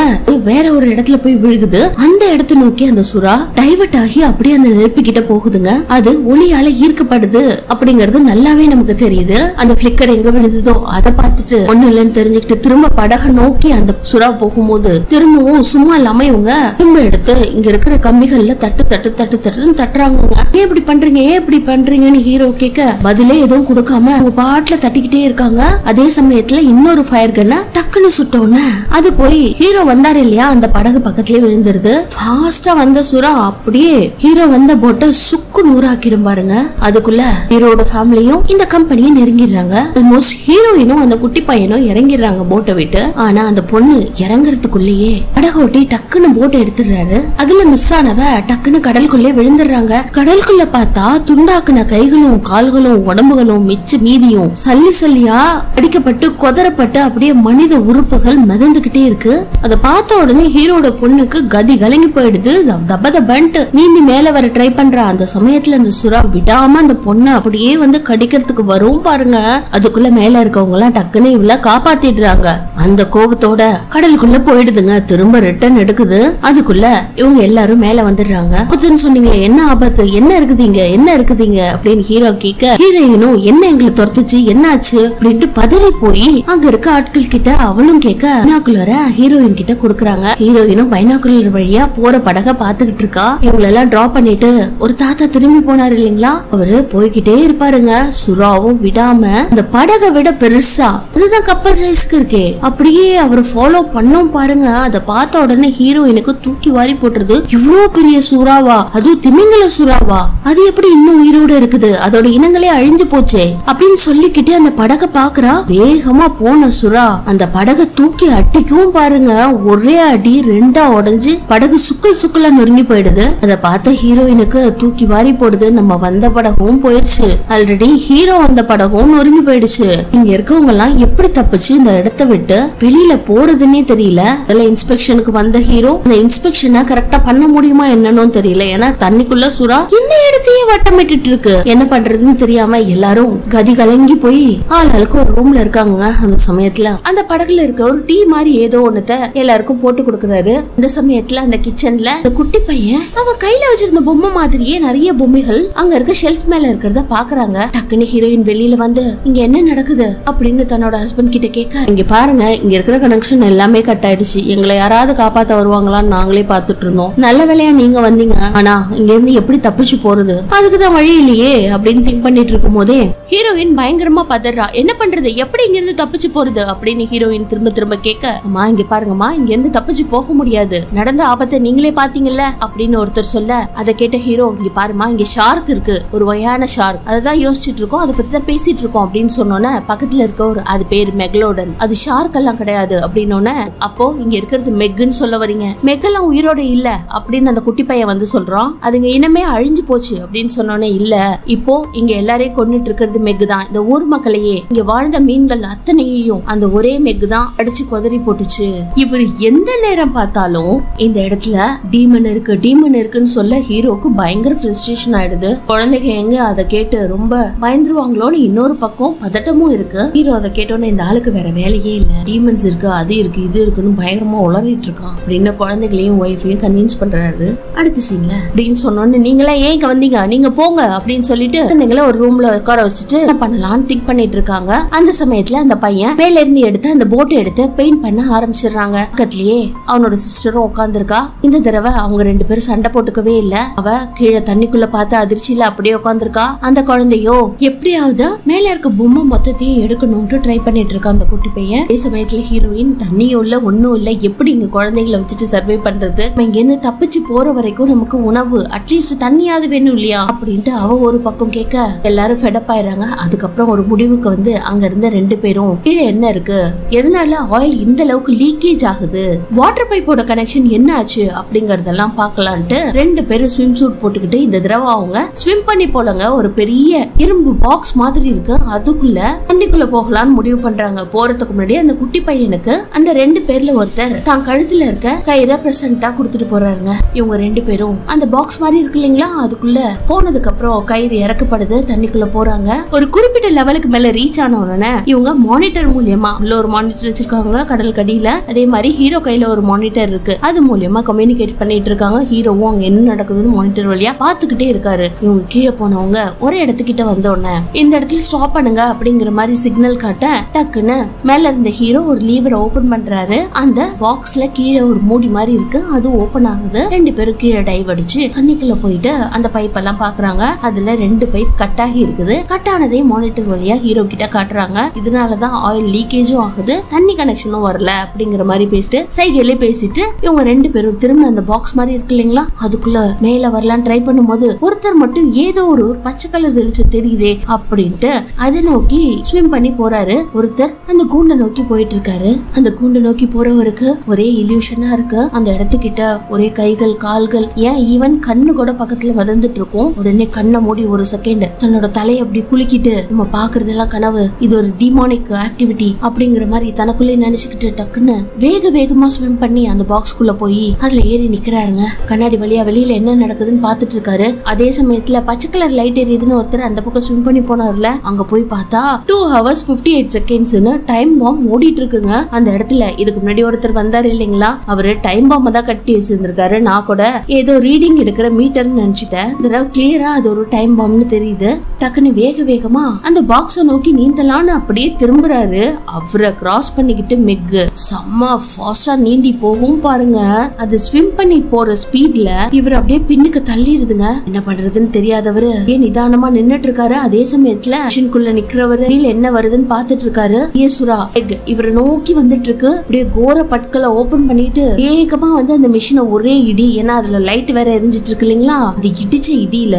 S1: வேற ஒரு இடத்துல போய் விழுகுது. அந்த இடத்தை நோக்கி அந்த சுறா டைவர்ட் ஆகி அப்படியே அந்த நெருப்பு கிட்ட போகுதுங்க. அது ஒளியால ஈர்க்கப்படுது அப்படிங்கறது நல்லாவே நமக்கு தெரியுது. அந்த பிளிக்கர் எங்க விழுந்ததோ அதை பார்த்துட்டு ஒண்ணு இல்லைன்னு தெரிஞ்சுக்கிட்டு திரும்ப படக நோக்கி அந்த சுறா போகும்போது திரும்பவும் சும்மா இல்லாம இவங்க திரும்ப எடுத்து இங்க இருக்கிற கம்பிகள்ல தட்டு தட்டு தட்டு தட்டுன்னு தட்டுறாங்க ஏன் இப்படி பண்றீங்க? ஏன் இப்படி பண்றீங்கன்னு ஹீரோ கேட்க பதிலே எதுவும் கொடுக்காம அவங்க பாட்டுல தட்டிக்கிட்டே இருக்காங்க. அதே சமயத்துல இன்னொரு ஃபயர் கன்னா டக்குன்னு சுட்டோன்னு அது போய் ஹீரோ வந்தாரு இல்லையா? அந்த படகு பக்கத்துலயே விழுந்துருது. ஃபாஸ்டா வந்த சுறா அப்படியே ஹீரோ வந்த போட்டை சுக்கு நூறாக்கிடும் பாருங்க. அதுக்குள்ள ஹீரோட ஃபேமிலியும் இந்த கம்பெனியை நெருங்கிடுறாங்க. ஆல்மோஸ்ட் ஹீரோயினும் அந்த குட்டி பையனும் இறங்கிடுறாங்க போட்டை விட்டு. ஆனா அந்த பொண்ணு இறங்குறதுக்குள்ளேயே படகோட்டி டக்குன்னு போட்டை எடுத்துடுறாரு. அதுல மிஸ் ஆனவ டக்குன்னு கடலுக்குள்ளே விழுந்துடுறாங்க. கடலுக்குள்ள பார்த்தா துண்டாக்குன கைகளும் கால்களும் உடம்புகளும் மிச்ச மீதியும் சல்லி சல்லியா அடிக்கப்பட்டு கொதரப்பட்டு அப்படியே மனித உறுப்புகள் மிதந்துகிட்டே இருக்கு. அதை பார்த்த உடனே ஹீரோட பொண்ணுக்கு கதி கலங்கி போயிடுது. தப தபன்ட்டு நீந்தி மேல வர ட்ரை பண்ற அந்த சமயத்துல அந்த சுறா விடாம அந்த பொண்ணை அப்படியே வந்து கடிக்கிறதுக்கு வரும் பாருங்க. அதுக்குள்ள மேல இருக்கவங்க எல்லாம் டக்குன்னு இவள காப்பாத்திடுறாங்க. அந்த கோபத்தோட கடலுக்குள்ள போயிடுதுங்க. திரும்ப ரிட்டர்ன் எடுக்குது. அதுக்குள்ள இவங்க எல்லாரும் மேல வந்துடுறாங்க. ஆபத்துன்னு சொன்னீங்களே என்ன ஆபத்து? என்ன இருக்குதுங்க? என்ன இருக்குதுங்க? அப்படின்னு ஹீரோ கேட்க ஹீரோயினும் என்ன எங்களை துரத்துச்சு? என்னாச்சு? அப்படின்ட்டு பதறி போய் அங்க இருக்க ஆட்கள் கிட்ட அவளும் கேட்க பைனாக்குலர ஹீரோயின் கிட்ட குடுக்குறாங்க. ஹீரோயினும் பைனாக்குலர் வழியா போற படக பாத்துக்கிட்டு இருக்கா. இவங்களெல்லாம் டிரா பண்ணிட்டு ஒரு தாத்தா திரும்பி போனாரு இல்லைங்களா? அவரு போய்கிட்டே இருப்பாருங்க. சுறாவும் விடாம அந்த படகை விட பெருசா. அதுதான் கப்பல் சைஸ்க்கு இருக்கே. அப்படியே அவர் ஃபாலோ பண்ணோம் பாருங்க. அதை பார்த்த உடனே ஹீரோயினுக்கு தூக்கி வாரி போட்டுருது. இவ்வளவு பெரிய சுறாவா? அதுவும் திமிங்கல சுறாவா? அது எப்படி இன்னும் உயிரோட இருக்குது? அதோட இனங்களே அழிஞ்சு போச்சே. அப்படின்னு சொல்லிக்கிட்டே அந்த படகை பாக்குறா வேகமா போன சுறா. அந்த படகை தூக்கி அட்டிக்கவும் பாருங்க. ஒரே அடி ரெண்டா உடஞ்சு படகு சுக்கல் சுக்கலா நொறுங்கி போயிடுது. அதை பார்த்த ஹீரோயினுக்கு தூக்கி வாரி போடுது. நம்ம வந்த படகும் போயிடுச்சு. ஆல்ரெடி ஹீரோ வந்த படகும் நொறுங்கி போயிடுச்சு. இங்க இருக்கவங்க எல்லாம் எப்படி தப்பிச்சு இந்த இடத்த விட்டு வெளியில போறதுன்னே தெரியல. அதுல இன்ஸ்பெக்ஷனுக்கு வந்த ஹீரோ அந்த இன்ஸ்பெக்ஷனை கரெக்டா பண்ண முடியுமா என்னன்னு தெரியல. ஏன்னா தண்ணிக்குள்ள சுறா இந்த இடத்தையே வட்டமிட்டு இருக்கு என்ன பண்றதுன்னு தெரியாம எல்லாரும் கதி கலங்கி போய் ஆள் ஆளுக்கு ஒரு ரூம்ல இருக்காங்க. அந்த சமயத்துல அந்த படகுல இருக்க ஒரு டீ மாதிரி ஏதோ ஒண்ணுத்த எல்லாருக்கும் போட்டு கொடுக்குறாரு. இந்த சமயத்துல அந்த கிச்சன்ல அந்த குட்டி பையன் அவன் கையில வச்சிருந்த பொம்மை மாதிரியே நிறைய பொம்மைகள் அங்க இருக்க ஷெல்ஃப் மேல இருக்கிறத பாக்குறாங்க. டக்குன்னு ஹீரோயின் வெளியில வந்து இங்க என்ன நடக்குது? அப்படின்னு தன்னோட ஹஸ்பண்ட் கிட்ட கேட்க இங்க பாருங்க இங்க இருக்கிற கனெக்ஷன் எல்லாமே கட் ஆயிடுச்சு. எங்களை யாராவது காப்பாத்த வருவாங்களான்னு நாங்களே பாத்துட்டு இருந்தோம். நல்ல வேலையா நீங்க வந்தீங்க. ஆனா இங்க இருந்து எப்படி தப்பிச்சு போறது? அதுக்குதான் வழி இல்லையே அப்படின்னு திங்க் பண்ணிட்டு இருக்கும் போதே ஹீரோயின் பயங்கரமா பதறா. என்ன பண்றது? எப்படி இங்க இருந்து தப்பிச்சு போறது? அப்படின்னு ஹீரோயின் திரும்ப திரும்ப கேட்க அம்மா இங்க பாருங்கம்மா இங்க இருந்து தப்பிச்சு போக முடியாது. நடந்த ஆபத்தை நீங்களே பாத்தீங்கல்ல அப்படின்னு ஒருத்தர் சொல்ல அதை கேட்ட ஹீரோ இங்க பாருமா இங்க ஷார்க் இருக்கு. ஒரு வகையான ஷார்க் அததான் யோசிச்சுட்டு இருக்கோம் அதை பத்தி தான் பேசிட்டு இருக்கோம் அப்படின்னு சொன்னோன்னே பக்கத்துல இருக்க ஒரு அது பேர் மெக்லோடன். அது ஷார்க் எல்லாம் கிடையாது அப்படின்னோடனே அப்போ இங்க இருக்கிறது மெக்குன்னு சொல்ல வரீங்க. மெக்கெல்லாம் உயிரோட இல்ல அப்படின்னு அந்த குட்டி பையன் வந்து சொல்றான். அதுங்க இனமே அழிஞ்சு போச்சு அப்படின்னு சொன்னோன்னே இல்ல இப்போ இங்க எல்லாரையும் கொண்டுட்டு இருக்கிறது மெக்கு தான் இந்த ஊர் மக்களையே இங்க வாழ்ந்த மீன்கள் அத்தனையையும் அந்த ஒரே மெக்கு தான் அடிச்சு குதறி போட்டுச்சு. இவர் எந்த நேரம் பார்த்தாலும் இந்த இடத்துல டீமன் இருக்கு டீமன் இருக்குன்னு சொல்ல ஹீரோக்கு பயங்கர ஃப்ரஸ்ட்ரேஷன் ஆயிடுது. குழந்தைங்க எங்க அதை கேட்டு ரொம்ப பயந்துருவாங்களோன்னு இன்னொரு பக்கம் பதட்டமும் இருக்கு. ஹீரோ அதை கேட்டோன்னே இந்த ஆளுக்கு வேற வேலையே இல்ல. டீமன்ஸ் இருக்கு அது இருக்கு இது இருக்குன்னு பயங்கரமா உளறிட்டு இருக்கான். அப்படின்னு குழந்தைகளையும் ஒய்ஃபையும் கன்வின்ஸ் பண்றாரு. அடுத்த சீன்ல அப்படின்னு சொன்னோன்னு நீங்களே ஏன் இங்க வந்தீங்க? நீங்க போங்க அப்படின்னு சொல்லிட்டு குழந்தைங்களை ஒரு ரூம்ல உட்கார வச்சுட்டு என்ன பண்ணலாம்னு திங்க் பண்ணிட்டு இருக்காங்க. அந்த சமயத்துல அந்த பையன் மேல இருந்து எடுத்து அந்த போட்டை எடுத்து பெயிண்ட் பண்ண ஆரம்பிச்சிடுறாங்க. பக்கத்துலயே அவனோட சிஸ்டரும் உட்காந்துருக்கா இந்த தடவை அவங்க ரெண்டு பேரும் சண்டை போட்டுக்கவே இல்ல. அவ கீழே தண்ணிக்குள்ள பார்த்து அதிர்ச்சியில அப்படியே உட்காந்துருக்கா அந்த குழந்தையோ எப்படியாவது மேல இருக்க பொம்மை மொத்தத்தையும் எடுக்கணும்ட்டு ட்ரை பண்ணிட்டு இருக்கா அந்த குட்டி பையன். அதே சமயத்துல ஹீரோயின் தண்ணியும் இல்ல ஒண்ணும் இல்ல. எப்படி இங்க குழந்தைகளை வச்சுட்டு சர்வே பண்றது? நம்ம இங்க இருந்து தப்பிச்சு போற வரைக்கும் நமக்கு உணவு அட்லீஸ்ட் தண்ணியாவது வேணும் இல்லையா? அப்படின்ட்டு அவ ஒரு பக்கம் கேட்க எல்லாரும் ஃபெடப் ஆயிடுறாங்க. அதுக்கப்புறம் ஒரு முடிவுக்கு வந்து அங்க இருந்த ரெண்டு பேரும் கீழே என்ன இருக்கு? எதனால ஆயில் இந்த அளவுக்கு லீக்கேஜ் ஆகுது. வாட்டர் பைப்போட கனெக்ஷன் என்ன ஆச்சு அப்படிங்கறதெல்லாம் பாக்கலான்ட்டு ரெண்டு பேரும் ஸ்விம் சூட் போட்டுக்கிட்டு இந்த தடவை அவங்க ஸ்விம் பண்ணி போலங்க ஒரு பெரிய இரும்பு பாக்ஸ் மாதிரி இருக்கு. அதுக்குள்ள தண்ணிக்குள்ள போகலாம்னு முடிவு பண்றாங்க. போறதுக்கு முன்னாடி அந்த குட்டி பையனுக்கு அந்த ரெண்டு பேர்ல ஒருத்தர் தான் கழுத்துல இருக்க கயிறை பிரசன்டா கொடுத்துட்டு போறாருங்க. இவங்க ரெண்டு பேரும் அந்த பாக்ஸ் மாதிரி இருக்கு இல்லைங்களா? அதுக்குள்ள போனதுக்கு அப்புறம் கயிறு இறக்கப்படுது தண்ணிக்குள்ள போறாங்க. ஒரு குறிப்பிட்ட லெவலுக்கு மேல ரீச் ஆன உடனே இவங்க மானிட்டர் மூலியமா உள்ள ஒரு மானிட்டர் வச்சிருக்காங்க. கடல் கடியில. அதே மாதிரி ஹீரோ கையில ஒரு மானிட்டர் இருக்கு. அது மூலியமா கம்யூனிகேட் பண்ணிட்டு இருக்காங்க. ஹீரோவும் அங்க என்ன நடக்குதுன்னு மானிட்டர் வழியா பாத்துக்கிட்டே இருக்காரு. இவங்க கீழே போனவங்க ஒரு இடத்துக்கிட்ட வந்த உடனே இந்த இடத்துல ஸ்டாப் பண்ணுங்க அப்படிங்கிற மாதிரி சிக்னல் காட்ட டக்குன்னு மேல இருந்த ஹீரோ ஒரு லீவரை ஓபன் பண்றாரு. அந்த பாக்ஸ்ல கீழே ஒரு மூடி மாதிரி இருக்கு. அது ஓபன் ஆகுது. ரெண்டு பேரும் கீழே டைவ் அடிச்சு தண்ணிக்குள்ள போயிட்டு அந்த பைப் எல்லாம் பாக்குறாங்க. அதுல ரெண்டு பைப் கட் ஆகி இருக்குது. கட் ஆனதையும் மானிட்டர் வழியா ஹீரோ கிட்ட காட்டுறாங்க. இதனாலதான் ஆயில் லீக்கேஜும் ஆகுது. தண்ணி கனெக்ஷனும் வரல அப்படிங்கிற மாதிரி பேசிட்டு சைகையிலே பேசிட்டு இவங்க ரெண்டு பேரும் திரும்ப அந்த பாக்ஸ் மாதிரி இருக்கு இல்லைங்களா? அதுக்குள்ள மேல வரலான்னு ட்ரை பண்ணும்போது ஒருத்தர் மட்டும் ஏதோ ஒரு பச்சை கலர் வெளிச்சம் தெரியுதே அப்படின்ட்டு அதை நோக்கி ஸ்விம் பண்ணி போறாரு. ஒருத்தர் அந்த கூண்டை நோக்கி போயிட்டு இருக்காரு. அந்த கூண்டை நோக்கி போறவருக்கு ஒரே இல்யூஷனா இருக்கு. அந்த இடத்துக்கிட்ட ஒரே கைகள் கால்கள் ஏன் ஈவன் கண்ணு கூட பக்கத்துல வதந்துட்டு இருக்கும். உடனே கண்ணை மூடி ஒரு செகண்ட் தன்னோட தலையை அப்படி குலுக்கிட்டு நம்ம பாக்குறதெல்லாம் கனவு இது ஒரு டிமானிக் ஆக்டிவிட்டி அப்படிங்கிற மாதிரி தனக்குள்ளே நினைச்சுக்கிட்டு டக்குன்னு வேக வேகமா ஸ்விம் பண்ணி அந்த பாக்ஸ்குள்ள போய் அதுல ஏறி நிக்கிறாருங்க. கண்ணாடி வழியா வெளியில என்ன நடக்குதுன்னு பாத்துட்டு இருக்காரு. அதே சமயத்துல பச்சை கலர் லைட் எரியுதுன்னு ஒருத்தர் அந்த பக்கம் ஸ்விம் பண்ணி போனார்ல. அங்க போய் பார்த்தா டூ ஹவர்ஸ் பிப்டி எயிட் செகண்ட்ஸ்னு டைம் பாம் ஓடிட்டு இருக்குங்க. அந்த இடத்துல இதுக்கு முன்னாடி ஒருத்தர் வந்தாரு இல்லைங்களா? அவரு டைம் பாம்பை தான் கட்டி வச்சிருந்திருக்காரு. நான் கூட ஏதோ ரீடிங் எடுக்கிற மீட்டர்னு நினைச்சிட்டேன். இந்த தடவை கிளியரா அது ஒரு டைம் பாம்னு தெரியுது. டக்குன்னு வேக வேகமா அந்த பாக்ஸ நோக்கி நீந்தலான்னு அப்படியே திரும்புறாரு. அவரை கிராஸ் பண்ணிக்கிட்டு மெக்கு. செம்ம ஃபாஸ்டா நீந்தி போகும் பாருங்க. அது ஸ்விம் பண்ணி போற ஸ்பீட்ல இவர் அப்படியே பின்னுக்கு தள்ளிடுதுங்க என்ன பண்றதுன்னு தெரியாதவரு. ஏன் நிதானமா நின்னுட்டு இருக்காரு அதே சமயத்துல மிஷின்குள்ள நிக்கிறவரு. என்ன வருதுன்னு பாத்துட்டு இருக்காரு ஏசுரா எக் இவரை நோக்கி வந்துட்டு இருக்கு அப்படியே கோர பட்களை ஓபன் பண்ணிட்டு வேகமா வந்து அந்த மிஷினை ஒரே இடி. ஏன்னா அதுல லைட் வேற எரிஞ்சிட்டு இருக்கு இல்லைங்களா? அந்த இடிச்ச இடியில